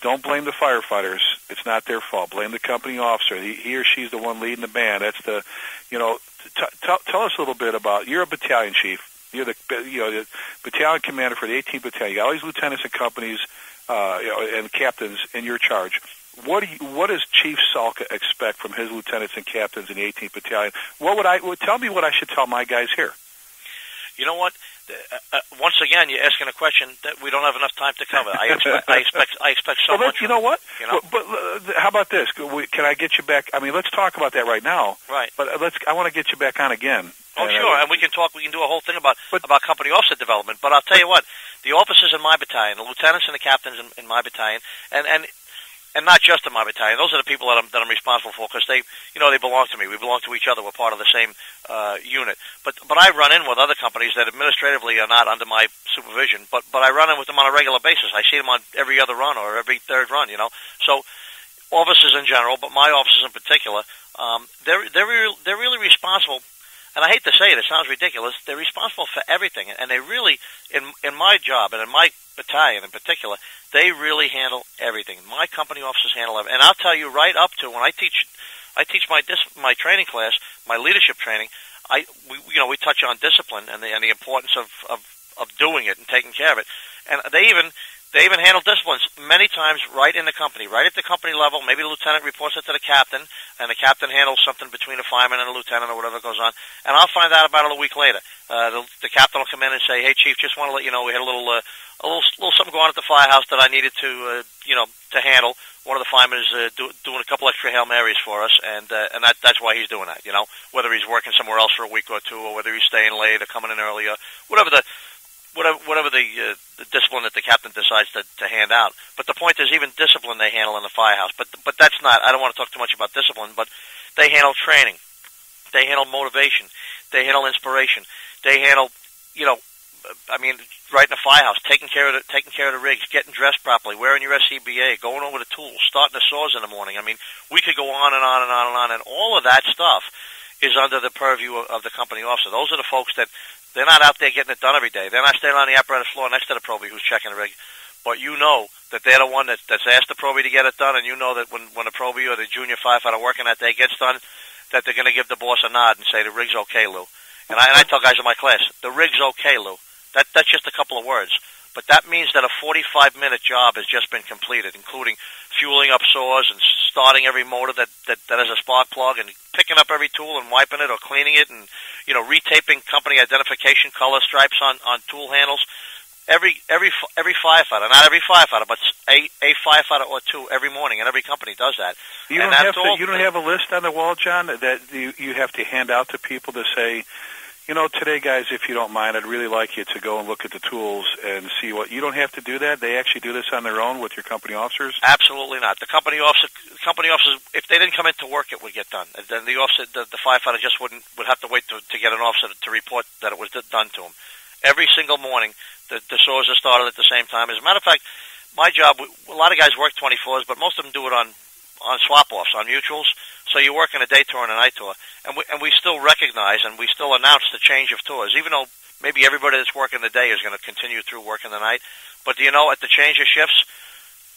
"Don't blame the firefighters. It's not their fault. Blame the company officer. He, he or she's the one leading the band. That's the, you know." T- t- tell us a little bit about. You're a battalion chief. You're the you know the battalion commander for the 18th battalion. You got all these lieutenants and companies uh, you know, and captains in your charge. What do you, what does Chief Salka expect from his lieutenants and captains in the 18th Battalion? What would I well, tell me what I should tell my guys here? You know what? Uh, uh, once again, you're asking a question that we don't have enough time to cover. I expect, I expect, I expect so well, much. You know what? You know? But, but uh, how about this? Can I get you back? I mean, let's talk about that right now. Right. But uh, let's. I want to get you back on again. Oh, and, sure, uh, and we can talk. We can do a whole thing about But- about company officer development. But I'll tell you what: the officers in my battalion, the lieutenants and the captains in, in my battalion, and and and not just in my battalion. Those are the people that I'm that I'm responsible for because they, you know, they belong to me. We belong to each other. We're part of the same uh, unit. But but I run in with other companies that administratively are not under my supervision. But but I run in with them on a regular basis. I see them on every other run or every third run. You know, so officers in general, but my officers in particular, um, they're they're real, they're really responsible. And I hate to say it, it sounds ridiculous. They're responsible for everything, and they really, in in my job and in my battalion in particular, they really handle everything. My company officers handle everything, and I'll tell you right up to when I teach, I teach my dis- my training class, my leadership training. I we, you know we touch on discipline and the and the importance of of of doing it and taking care of it, and they even they even handle disciplines many times right in the company, right at the company level. Maybe the lieutenant reports it to the captain, and the captain handles something between a fireman and a lieutenant or whatever goes on. And I'll find out about it a week later. Uh, the, the captain will come in and say, "Hey, chief, just want to let you know we had a little, uh, a little, little something going on at the firehouse that I needed to, uh, you know, to handle. One of the firemen is uh, do, doing a couple extra hail marys for us, and uh, and that that's why he's doing that. You know, whether he's working somewhere else for a week or two, or whether he's staying late or coming in earlier, whatever the whatever whatever the, uh, the discipline that the captain decides to, to hand out. But the point is, even discipline they handle in the firehouse. But but that's not. I don't want to talk too much about discipline, but they handle training, they handle motivation, they handle inspiration, they handle, you know, I mean, right in the firehouse, taking care of the taking care of the rigs, getting dressed properly, wearing your SCBA, going over the tools, starting the saws in the morning. I mean, we could go on and on and on and on, and all of that stuff is under the purview of, of the company officer. Those are the folks that they're not out there getting it done every day. They're not standing on the apparatus floor next to the probie who's checking the rig. But you know that they're the one that, that's asked the probie to get it done, and you know that when, when the probie or the junior firefighter working that day gets done, that they're going to give the boss a nod and say, the rig's okay, Lou. And I, and I tell guys in my class, the rig's okay, Lou. That, that's just a couple of words. But that means that a 45 minute job has just been completed, including fueling up saws and starting every motor that, that, that has a spark plug and picking up every tool and wiping it or cleaning it and, you know, retaping company identification color stripes on, on tool handles. Every, every, every firefighter, not every firefighter, but a, a firefighter or two every morning, and every company does that. You And don't have to. You don't have a list on the wall, John, that you you have to hand out to people to say, you know, today, guys, if you don't mind, I'd really like you to go and look at the tools and see what. You don't have to do that. They actually do this on their own with your company officers. Absolutely not. The company officer, company officers, if they didn't come into work, it would get done. And Then the officer, the, the firefighter, just wouldn't would have to wait to, to get an officer to report that it was done to him. Every single morning, the, the saws are started at the same time. As a matter of fact, my job, a lot of guys work 24s, but most of them do it on on swap offs, on mutuals. So you're working a day tour and a night tour, and we and we still recognize and we still announce the change of tours, even though maybe everybody that's working the day is going to continue through working the night. But do you know at the change of shifts,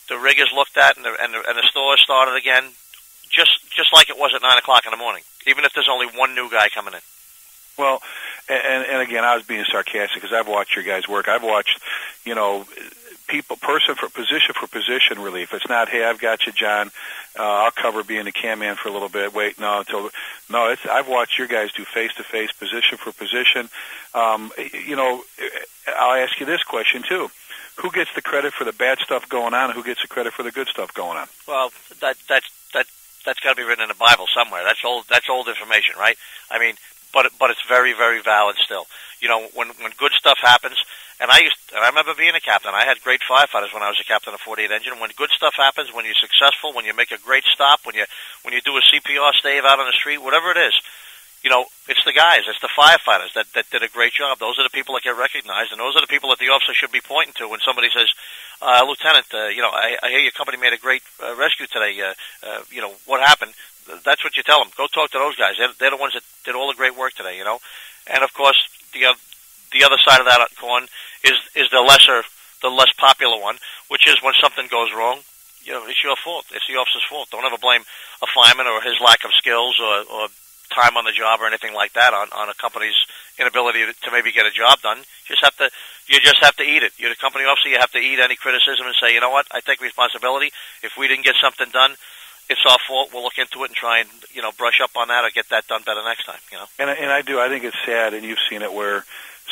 the rig is looked at and the and the, and the store is started again, just just like it was at nine o'clock in the morning, even if there's only one new guy coming in. Well, and and again, I was being sarcastic because I've watched your guys work. I've watched, you know, people person for position for position relief. It's not, hey, I've got you, John. Uh, I'll cover being the cam man for a little bit. Wait, no, until no. It's I've watched your guys do face to face, position for position. Um, you know, I'll ask you this question too: Who gets the credit for the bad stuff going on? Who gets the credit for the good stuff going on? Well, that that's that that's got to be written in the Bible somewhere. That's old. That's old information, right? I mean, but but it's very very valid still. You know, when when good stuff happens, and I used and I remember being a captain. I had great firefighters when I was a captain of 48 engine. When good stuff happens, when you're successful, when you make a great stop, when you when you do a CPR stave out on the street, whatever it is, you know, it's the guys, it's the firefighters that that did a great job. Those are the people that get recognized, and those are the people that the officer should be pointing to when somebody says, uh, "Lieutenant, uh, you know, I, I hear your company made a great uh, rescue today. Uh, uh, you know, what happened?" That's what you tell them. Go talk to those guys. They're, they're the ones that did all the great work today. You know, and of course, the other the other side of that coin is is the lesser the less popular one, which is when something goes wrong, you know, it's your fault. It's the officer's fault. Don't ever blame a fireman or his lack of skills or, or time on the job or anything like that on, on a company's inability to, to maybe get a job done. You just have to you just have to eat it. You're the company officer. You have to eat any criticism and say, you know what, I take responsibility. If we didn't get something done, it's our fault. We'll look into it and try and you know brush up on that or get that done better next time. You know. And and I do. I think it's sad, and you've seen it where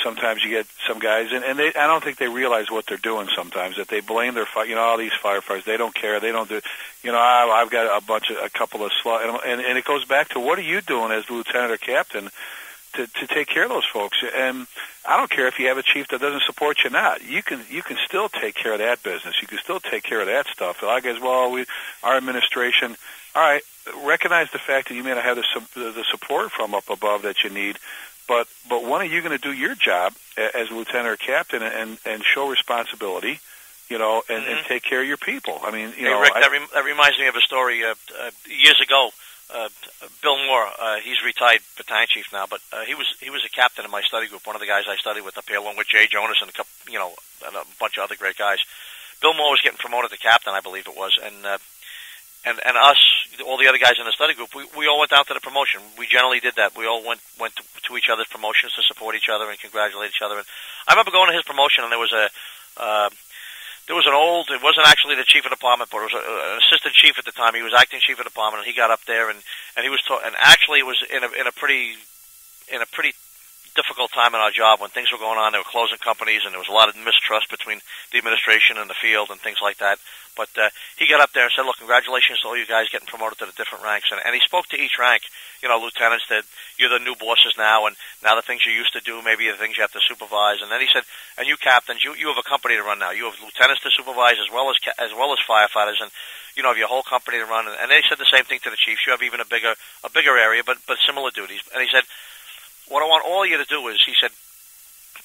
sometimes you get some guys, and, and they, I don't think they realize what they're doing sometimes. That they blame their, you know, all these firefighters. They don't care. They don't do, you know. I, I've got a bunch of, a couple of, sl- and, and and it goes back to what are you doing as lieutenant or captain to to take care of those folks? And I don't care if you have a chief that doesn't support you or not. You can you can still take care of that business. You can still take care of that stuff. Like as well, we our administration. All right, recognize the fact that you may not have the, the support from up above that you need, but but when are you going to do your job as a lieutenant or captain and and show responsibility? You know, and, mm-hmm. and take care of your people. I mean, you hey, know, Rick, I, that, rem- that reminds me of a story uh, uh, years ago. Uh, Bill Moore, uh, he's retired battalion chief now, but uh, he was he was a captain in my study group. One of the guys I studied with up here, along with Jay Jonas and a couple, you know, and a bunch of other great guys. Bill Moore was getting promoted to captain, I believe it was, and uh, and and us, all the other guys in the study group, we we all went down to the promotion. We generally did that. We all went went to, to each other's promotions to support each other and congratulate each other. And I remember going to his promotion, and there was a. Uh, there was an old. It wasn't actually the chief of department, but it was a, an assistant chief at the time. He was acting chief of department, and he got up there and and he was ta- and actually it was in a in a pretty in a pretty difficult time in our job when things were going on. They were closing companies, and there was a lot of mistrust between the administration and the field and things like that. But uh, he got up there and said, "Look, congratulations to all you guys getting promoted to the different ranks." And, and he spoke to each rank, you know, lieutenants that you're the new bosses now, and now the things you used to do, maybe the things you have to supervise. And then he said, "And you captains, you you have a company to run now. You have lieutenants to supervise as well as as well as firefighters, and you know, have your whole company to run." And they said the same thing to the chiefs. You have even a bigger a bigger area, but but similar duties. And he said what I want all you to do is, he said,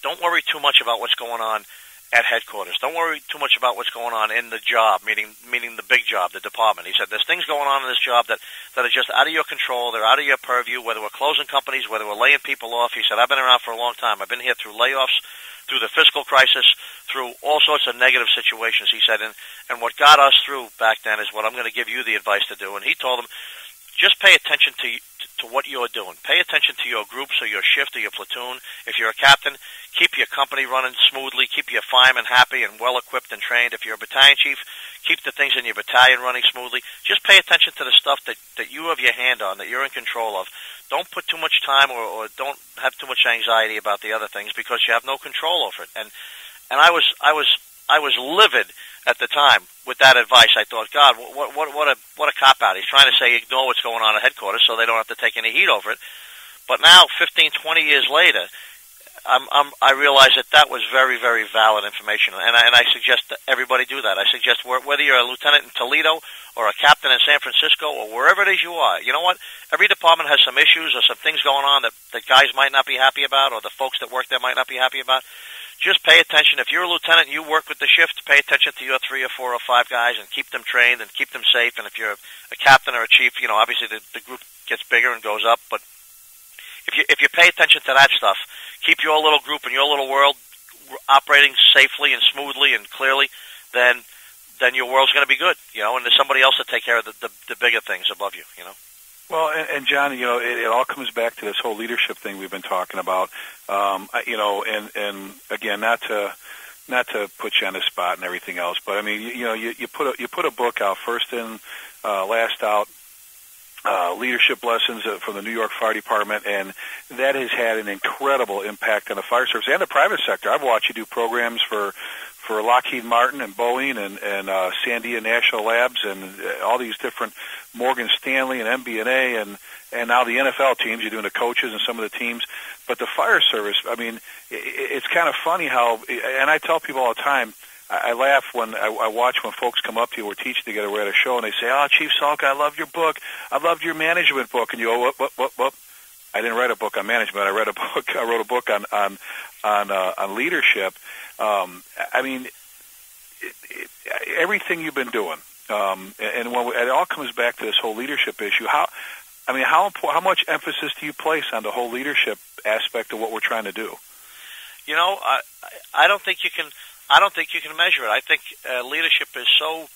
don't worry too much about what's going on at headquarters. Don't worry too much about what's going on in the job, meaning meaning the big job, the department. He said there's things going on in this job that that are just out of your control. They're out of your purview. Whether we're closing companies, whether we're laying people off. He said I've been around for a long time. I've been here through layoffs, through the fiscal crisis, through all sorts of negative situations. He said, and and what got us through back then is what I'm going to give you the advice to do. And he told them just pay attention to to what you're doing. Pay attention to your groups or your shift or your platoon. If you're a captain, keep your company running smoothly. Keep your firemen happy and well equipped and trained. If you're a battalion chief, keep the things in your battalion running smoothly. Just pay attention to the stuff that that you have your hand on, that you're in control of. Don't put too much time or, or don't have too much anxiety about the other things because you have no control over it. And and I was I was I was livid at the time with that advice. I thought, God, what what what a what a cop out. He's trying to say ignore what's going on at headquarters so they don't have to take any heat over it. But now, 15, 20 years later, I'm, I'm, I realize that that was very, very valid information, and I, and I suggest that everybody do that. I suggest whether you're a lieutenant in Toledo or a captain in San Francisco or wherever it is you are, you know what? Every department has some issues or some things going on that that guys might not be happy about, or the folks that work there might not be happy about just pay attention. If you're a lieutenant and you work with the shift, pay attention to your three or four or five guys and keep them trained and keep them safe. And if you're a captain or a chief, you know, obviously the, the group gets bigger and goes up. But if you if you pay attention to that stuff, keep your little group and your little world operating safely and smoothly and clearly, then then your world's going to be good. You know, and there's somebody else to take care of the, the, the bigger things above you. You know. Well, and, and John, you know, it, it all comes back to this whole leadership thing we've been talking about. Um, you know, and and again, not to not to put you on the spot and everything else, but I mean, you, you know, you, you put a, you put a book out, first in, uh, last out, uh, leadership lessons uh, from the New York Fire Department, and that has had an incredible impact on the fire service and the private sector. I've watched you do programs for for Lockheed Martin and Boeing and and uh, Sandia National Labs and uh, all these different Morgan Stanley and MBNA and and now the NFL teams. You're doing the coaches and some of the teams, but the fire service. I mean, it, it's kind of funny how, and I tell people all the time. I, laugh when I, I watch when folks come up to you. We're teaching together. We're at a show, and they say, "Oh, Chief Salk, I love your book. I loved your management book." And you go, "What? What? What? What?" I didn't write a book on management. I read a book. I wrote a book on on on uh, on leadership. Um, I mean, it, it, everything you've been doing, um, and when we, it all comes back to this whole leadership issue. How, I mean, how how much emphasis do you place on the whole leadership aspect of what we're trying to do? You know, I I don't think you can. I don't think you can measure it. I think uh, leadership is so,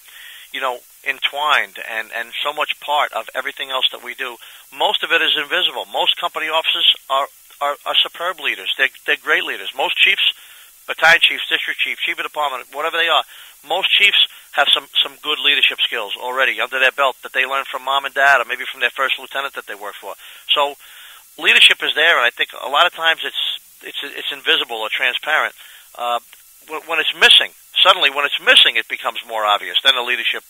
you know, entwined and and so much part of everything else that we do. Most of it is invisible. Most company officers are are, are superb leaders. They're they're great leaders. Most chiefs, battalion chiefs, district chiefs, chief of department, whatever they are, most chiefs have some some good leadership skills already under their belt that they learned from mom and dad, or maybe from their first lieutenant that they worked for. So leadership is there, and I think a lot of times it's it's it's invisible or transparent. Uh, when it's missing, suddenly when it's missing, it becomes more obvious. Then a leadership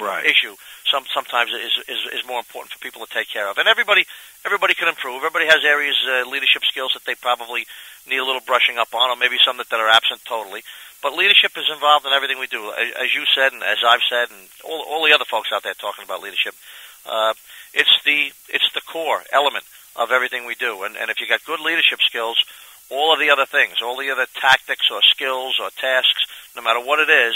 right. issue some sometimes is, is is more important for people to take care of. And everybody everybody can improve. Everybody has areas uh, leadership skills that they probably need a little brushing up on, or maybe some that, that are absent totally. But leadership is involved in everything we do, as you said, and as I've said, and all, all the other folks out there talking about leadership. Uh, it's the it's the core element of everything we do. And, and if you got good leadership skills, all of the other things, all the other tactics or skills or tasks, no matter what it is,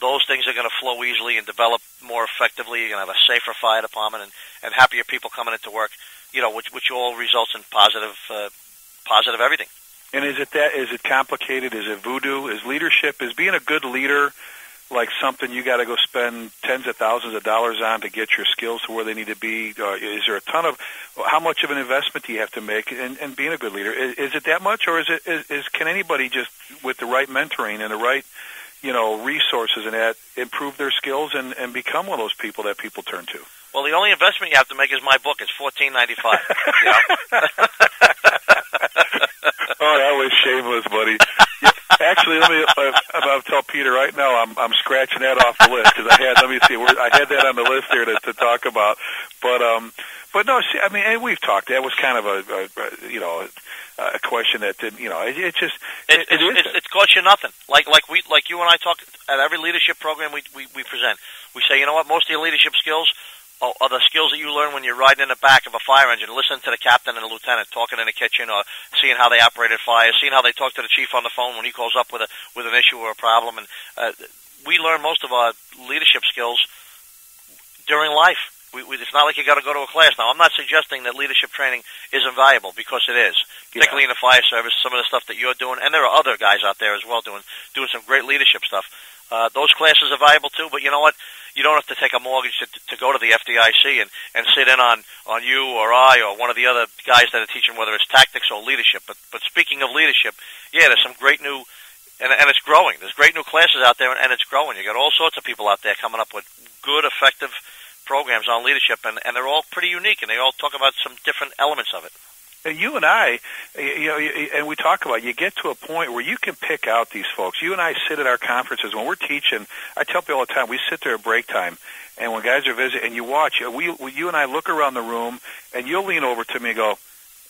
those things are going to flow easily and develop more effectively. You're going to have a safer fire department and, and happier people coming into work, you know, which, which all results in positive, uh, positive everything. And is it that? Is it complicated? Is it voodoo? Is leadership? Is being a good leader like something you got to go spend tens of thousands of dollars on to get your skills to where they need to be? Uh, is there a ton of how much of an investment do you have to make in, in being a good leader? Is, is it that much, or is it is, is can anybody just with the right mentoring and the right you know resources and that improve their skills and and become one of those people that people turn to? Well, the only investment you have to make is my book. It's fourteen ninety five. oh, that was shameless, buddy. Actually, let me. Uh, I'll tell Peter right now. I'm I'm scratching that off the list because I had. Let me see. Where, I had that on the list here to, to talk about. But um, but no. See, I mean, and we've talked. That was kind of a, a, you know a question that didn't. You know, it, it just it, it, it, it, it, it costs you nothing. Like like we like you and I talk at every leadership program we we, we present. We say, you know what? Most of your leadership skills are oh, the skills that you learn when you're riding in the back of a fire engine, listening to the captain and the lieutenant talking in the kitchen, or seeing how they operated fires, seeing how they talk to the chief on the phone when he calls up with a with an issue or a problem. And uh, we learn most of our leadership skills during life. We, we, it's not like you got to go to a class. Now, I'm not suggesting that leadership training is invaluable because it is, particularly yeah. in the fire service. Some of the stuff that you're doing, and there are other guys out there as well doing doing some great leadership stuff. Uh, those classes are valuable too, but you know what? You don't have to take a mortgage to, to go to the FDIC and, and sit in on, on you or I or one of the other guys that are teaching, whether it's tactics or leadership. But, but speaking of leadership, yeah, there's some great new, and, and it's growing. There's great new classes out there, and, and it's growing. You got all sorts of people out there coming up with good, effective programs on leadership, and, and they're all pretty unique, and they all talk about some different elements of it you and I, you know, and we talk about, it, you get to a point where you can pick out these folks. You and I sit at our conferences when we're teaching. I tell people all the time, we sit there at break time, and when guys are visiting, and you watch, we, you and I look around the room, and you'll lean over to me and go,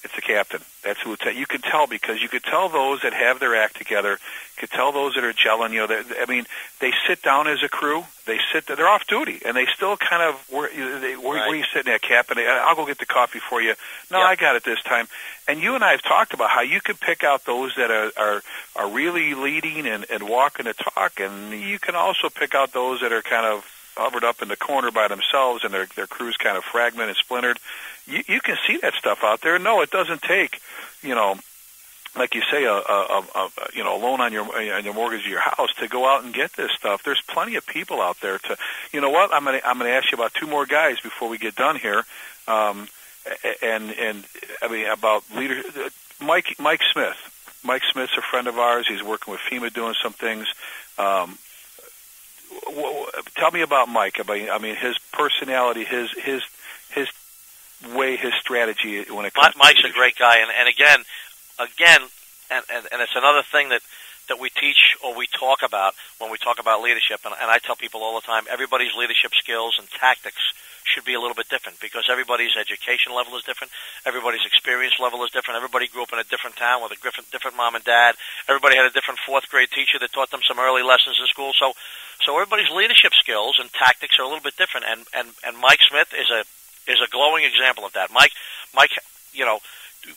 it's the captain. That's who. You can tell because you could tell those that have their act together. You could tell those that are gelling. You know, I mean, they sit down as a crew. They sit. They're off duty, and they still kind of where, they, where, right. where you sitting at, captain? I'll go get the coffee for you. No, yep. I got it this time. And you and I have talked about how you can pick out those that are are, are really leading and, and walking the talk, and you can also pick out those that are kind of hovered up in the corner by themselves, and their their crew's kind of fragmented and splintered you, you can see that stuff out there. No, it doesn't take, you know, like you say, a, a, a you know, a loan on your on your mortgage of your house to go out and get this stuff. There's plenty of people out there to, you know what? I'm gonna I'm gonna ask you about two more guys before we get done here, um, and and I mean about leader, Mike Mike Smith. Mike Smith's a friend of ours. He's working with FEMA doing some things. Um, tell me about Mike. I mean, his personality, his his his way his strategy when it comes. Mike's a great guy, and and again, again, and, and and it's another thing that that we teach or we talk about when we talk about leadership. And, and I tell people all the time, everybody's leadership skills and tactics should be a little bit different because everybody's education level is different, everybody's experience level is different. Everybody grew up in a different town with a different different mom and dad. Everybody had a different fourth grade teacher that taught them some early lessons in school. So so everybody's leadership skills and tactics are a little bit different. And and and Mike Smith is a is a glowing example of that. Mike, Mike, you know,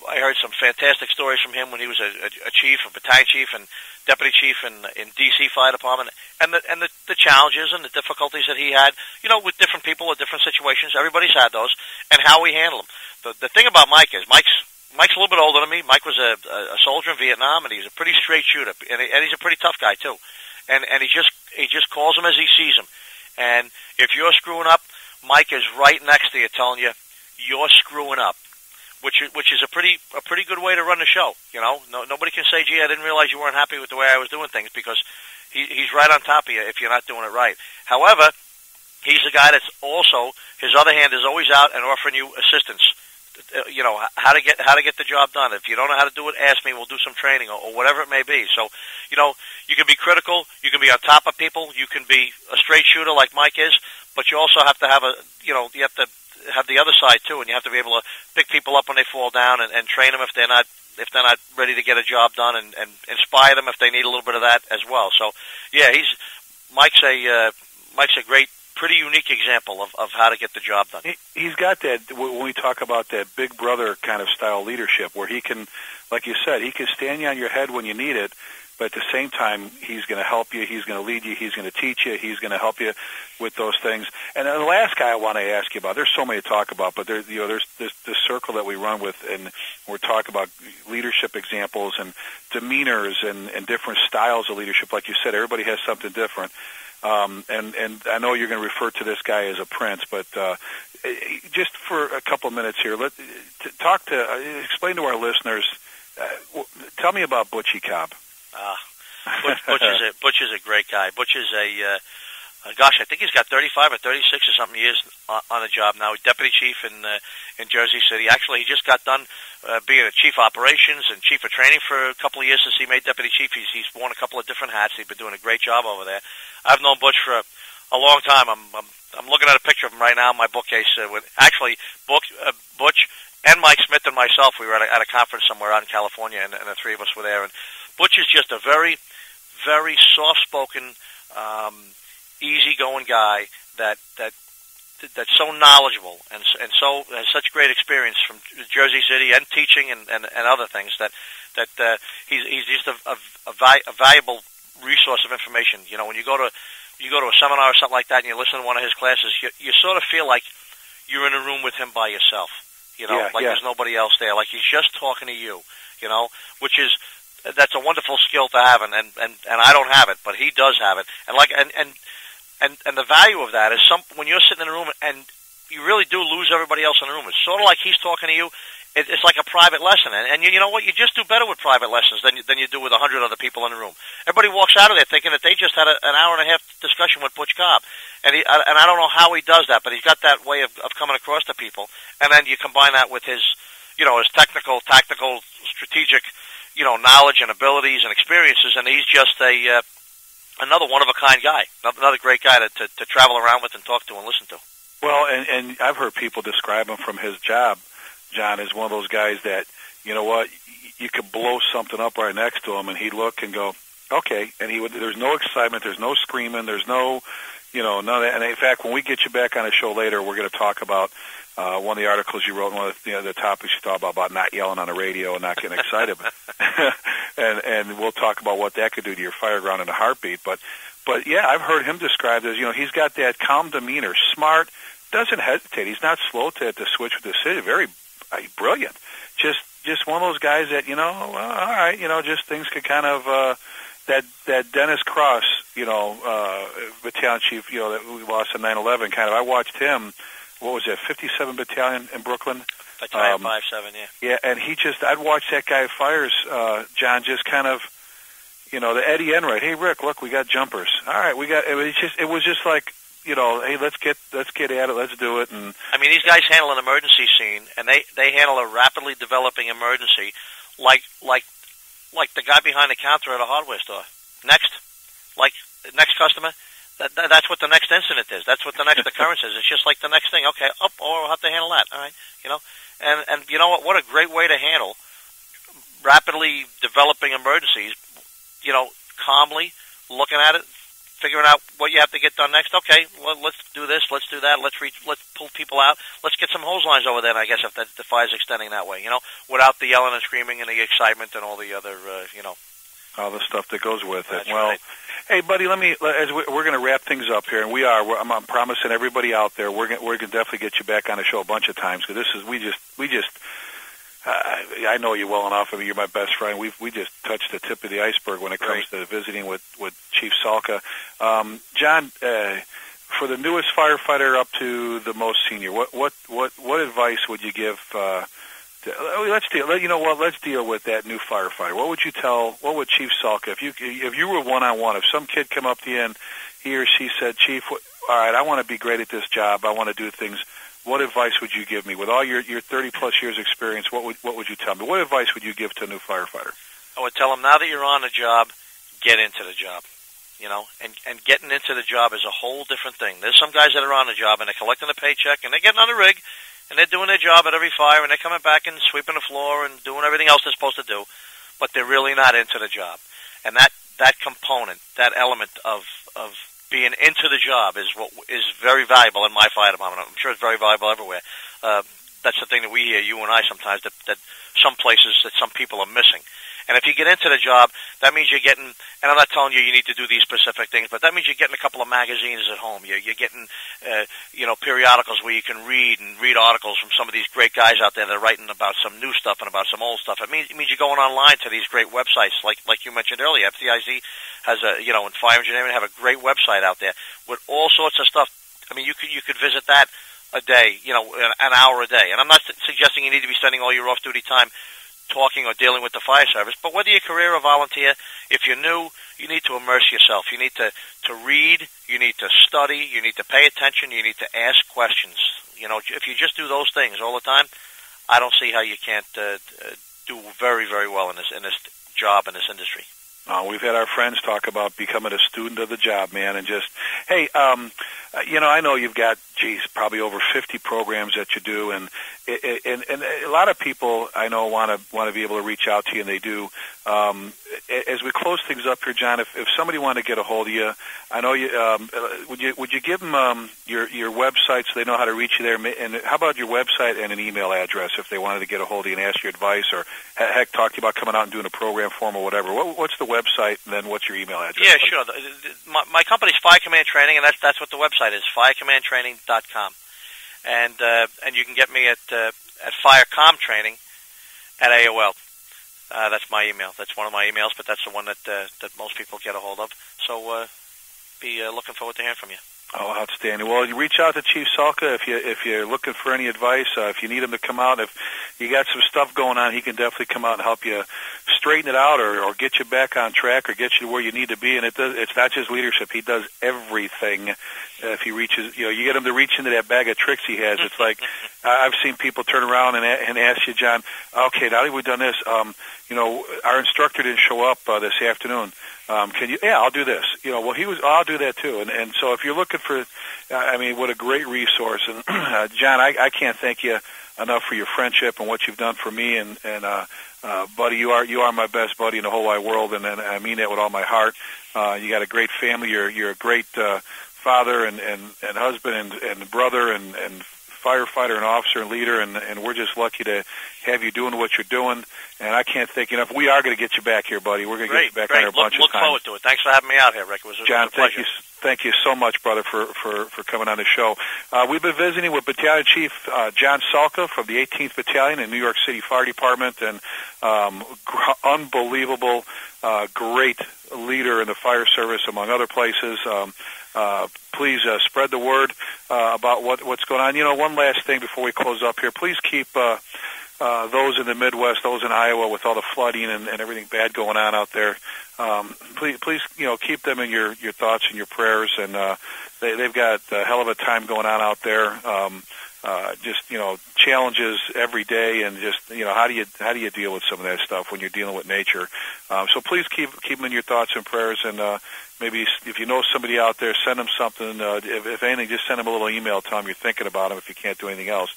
I heard some fantastic stories from him when he was a, a, chief, a battalion chief, and deputy chief in in DC Fire Department, and the and the, the challenges and the difficulties that he had, you know, with different people or different situations. Everybody's had those, and how we handle them. The the thing about Mike is Mike's Mike's a little bit older than me. Mike was a, a soldier in Vietnam, and he's a pretty straight shooter, and, and he's a pretty tough guy too. And and he just he just calls him as he sees him. And if you're screwing up, Mike is right next to you, telling you you're screwing up, which is, which is a pretty a pretty good way to run the show. You know, no, nobody can say, "Gee, I didn't realize you weren't happy with the way I was doing things," because he, he's right on top of you if you're not doing it right. However, he's the guy that's also his other hand is always out and offering you assistance. Uh, you know how to get how to get the job done. If you don't know how to do it, ask me. We'll do some training or, or whatever it may be. So, you know, you can be critical. You can be on top of people. You can be a straight shooter like Mike is, but you also have to have a you know you have to have the other side too, and you have to be able to pick people up when they fall down and, and train them if they're not if they're not ready to get a job done, and, and inspire them if they need a little bit of that as well. So, yeah, he's Mike's a uh, Mike's a great pretty unique example of, of how to get the job done. He, he's got that, when we talk about that big brother kind of style leadership, where he can, like you said, he can stand you on your head when you need it, but at the same time, he's going to help you, he's going to lead you, he's going to teach you, he's going to help you with those things. And then the last guy I want to ask you about, there's so many to talk about, but there, you know, there's this, this circle that we run with, and we're talking about leadership examples and demeanors and, and different styles of leadership. Like you said, everybody has something different. Um, and and I know you're going to refer to this guy as a prince, but uh, just for a couple of minutes here, let to talk to uh, explain to our listeners. Uh, tell me about Butchie Cobb. Uh, Butch, Butch is a Butch is a great guy. Butch is a uh, uh, gosh, I think he's got 35 or 36 or something years on, the job now. Deputy chief in uh, in Jersey City. Actually, he just got done uh, being a chief operations and chief of training for a couple of years since he made deputy chief. He's he's worn a couple of different hats. He's been doing a great job over there. I've known Butch for a, a long time. I'm, I'm I'm looking at a picture of him right now in my bookcase. Uh, with actually, book, uh, Butch and Mike Smith and myself. We were at a, at a conference somewhere out in California, and, and the three of us were there. And Butch is just a very, very soft-spoken. Um, easygoing guy that that that's so knowledgeable and and so has such great experience from Jersey City and teaching and and, and other things that that uh, he's he's just a, a, a, vi- a valuable resource of information. You know, when you go to you go to a seminar or something like that and you listen to one of his classes, you, you sort of feel like you're in a room with him by yourself. You know, yeah, like yeah. there's nobody else there. Like he's just talking to you. You know, which is that's a wonderful skill to have, and and and, and I don't have it, but he does have it. And like and and and and the value of that is some when you're sitting in a room and you really do lose everybody else in the room. It's sort of like he's talking to you. It, it's like a private lesson, and, and you, you know what? You just do better with private lessons than you, than you do with a hundred other people in the room. Everybody walks out of there thinking that they just had a, an hour and a half discussion with Butch Cobb, and he and I don't know how he does that, but he's got that way of, of coming across to people. And then you combine that with his, you know, his technical, tactical, strategic, you know, knowledge and abilities and experiences, and he's just a uh, another one of a kind guy, another great guy to, to, to travel around with and talk to and listen to. Well, and, and I've heard people describe him from his job, John, as one of those guys that, you know what, you could blow something up right next to him and he'd look and go, okay. And he would, there's no excitement, there's no screaming, there's no, you know, none of that. And in fact, when we get you back on a show later, we're going to talk about uh, one of the articles you wrote, one of the, you know, the topics you thought about, about not yelling on the radio and not getting excited. and and we'll talk about what that could do to your fire ground in a heartbeat. But but yeah, I've heard him described as you know he's got that calm demeanor, smart, doesn't hesitate. He's not slow to to switch with the city. Very uh, brilliant. Just just one of those guys that you know, well, all right, you know, just things could kind of. uh that that Dennis Cross, you know, uh, battalion chief, you know, that we lost in 9/11. Kind of, I watched him. What was that? 57 Battalion in Brooklyn. Battalion um, five seven, yeah. Yeah, and he just, I'd watch that guy fires, uh, John, just kind of, you know, the Eddie Enright. Hey, Rick, look, we got jumpers. All right, we got. It was just, it was just like, you know, hey, let's get, let's get at it, let's do it. And I mean, these guys handle an emergency scene, and they they handle a rapidly developing emergency, like like like the guy behind the counter at a hardware store. Next, like next customer. That, that, that's what the next incident is. That's what the next occurrence is. It's just like the next thing. Okay, up, or we'll have to handle that. All right, you know. And and you know what? What a great way to handle rapidly developing emergencies. You know, calmly looking at it, figuring out what you have to get done next. Okay, well, let's do this. Let's do that. Let's reach. Let's pull people out. Let's get some hose lines over there. I guess if that, the fire's extending that way, you know, without the yelling and screaming and the excitement and all the other, uh, you know, all the stuff that goes with That's it. Well, right. hey, buddy, let me as we, we're going to wrap things up here, and we are. We're, I'm, I'm promising everybody out there we're gonna, we're going to definitely get you back on the show a bunch of times because this is we just we just I, I know you well enough. I mean, you're my best friend. We've we just touched the tip of the iceberg when it comes right. to visiting with with Chief Salka. Um, John, uh, for the newest firefighter up to the most senior, what what what what advice would you give? Uh, uh, let's deal. You know what? Let's deal with that new firefighter. What would you tell? What would Chief Salka, if you if you were one on one, if some kid come up to you and he or she said, Chief, all right, I want to be great at this job. I want to do things. What advice would you give me with all your your 30 plus years experience? What would what would you tell me? What advice would you give to a new firefighter? I would tell them now that you're on the job, get into the job. You know, and and getting into the job is a whole different thing. There's some guys that are on the job and they're collecting a paycheck and they're getting on the rig and they're doing their job at every fire and they're coming back and sweeping the floor and doing everything else they're supposed to do, but they're really not into the job. And that that component, that element of of being into the job is what is very valuable in my fire department. I'm sure it's very valuable everywhere. Uh, that's the thing that we hear, you and I, sometimes that, that some places that some people are missing. And if you get into the job, that means you're getting, and I'm not telling you you need to do these specific things, but that means you're getting a couple of magazines at home. You're, you're getting, uh, you know, periodicals where you can read and read articles from some of these great guys out there that are writing about some new stuff and about some old stuff. It means, it means you're going online to these great websites, like, like you mentioned earlier. FDIC has a, you know, in fire engineering have a great website out there with all sorts of stuff. I mean, you could, you could visit that a day, you know, an hour a day. And I'm not suggesting you need to be spending all your off-duty time talking or dealing with the fire service. But whether you're career or volunteer, if you're new, you need to immerse yourself. You need to, to read, you need to study, you need to pay attention, you need to ask questions. You know, if you just do those things all the time, I don't see how you can't uh, do very, very well in this in this job in this industry. Uh, we've had our friends talk about becoming a student of the job, man, and just hey, um, you know, I know you've got, geez, probably over 50 programs that you do, and and and a lot of people I know want to want to be able to reach out to you, and they do. Um, as we close things up here, John, if, if somebody wanted to get a hold of you, I know you um, would you would you give them um, your your website so they know how to reach you there, and how about your website and an email address if they wanted to get a hold of you and ask your advice, or heck, talk to you about coming out and doing a program for them or whatever. What, what's the website, and then what's your email address? Yeah, sure. My, my company's Fire Command Training, and that's that's what the website is, firecommandtraining.com, and uh, and you can get me at uh, at Firecom Training at AOL. Uh, that's my email. That's one of my emails, but that's the one that uh, that most people get a hold of. So, uh, be uh, looking forward to hearing from you. Oh, outstanding! Well, you reach out to Chief Salka if you if you're looking for any advice. Uh, if you need him to come out, if you got some stuff going on, he can definitely come out and help you straighten it out, or, or get you back on track, or get you where you need to be. And it does. It's not just leadership; he does everything. Uh, if he reaches, you know, you get him to reach into that bag of tricks he has. It's like I've seen people turn around and and ask you, John. Okay, now that we've done this, um, you know, our instructor didn't show up uh, this afternoon um, can you? Yeah, I'll do this. You know, well, he was. I'll do that too. And and so if you're looking for, I mean, what a great resource. And uh, John, I, I can't thank you enough for your friendship and what you've done for me. And and uh, uh, buddy, you are you are my best buddy in the whole wide world, and, and I mean that with all my heart. Uh, you got a great family. You're you're a great uh, father and and and husband and and brother and and firefighter and officer and leader, and, and we're just lucky to have you doing what you're doing. And I can't thank you enough. We are going to get you back here, buddy. We're going to get you back great. on our look, bunch look of time. forward to it. Thanks for having me out here, Rick. It was, John, was a pleasure. thank you, thank you so much, brother, for, for, for coming on the show. Uh, we've been visiting with Battalion Chief uh, John Salka from the 18th Battalion in New York City Fire Department, and um, gr- unbelievable, uh, great leader in the fire service, among other places. Um, uh, please uh, spread the word uh, about what, what's going on. You know, one last thing before we close up here. Please keep uh, uh, those in the Midwest, those in Iowa, with all the flooding and, and everything bad going on out there. Um, please, please, you know, keep them in your your thoughts and your prayers. And uh, they, they've got a hell of a time going on out there. Um, uh, just you know, challenges every day, and just you know, how do you how do you deal with some of that stuff when you're dealing with nature? Um, so please keep keep them in your thoughts and prayers, and uh, maybe if you know somebody out there, send them something. Uh, if, if anything, just send them a little email. Tell them you're thinking about them if you can't do anything else.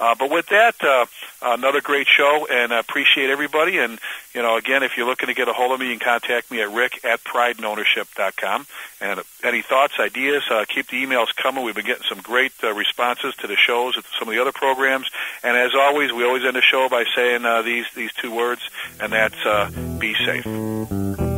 Uh, but with that, uh, another great show, and I appreciate everybody. And you know, again, if you're looking to get a hold of me, you can contact me at rick at prideandownership.com. And any thoughts, ideas, uh, keep the emails coming. We've been getting some great uh, responses to the shows, and some of the other programs. And as always, we always end the show by saying uh, these these two words, and that's uh, be safe.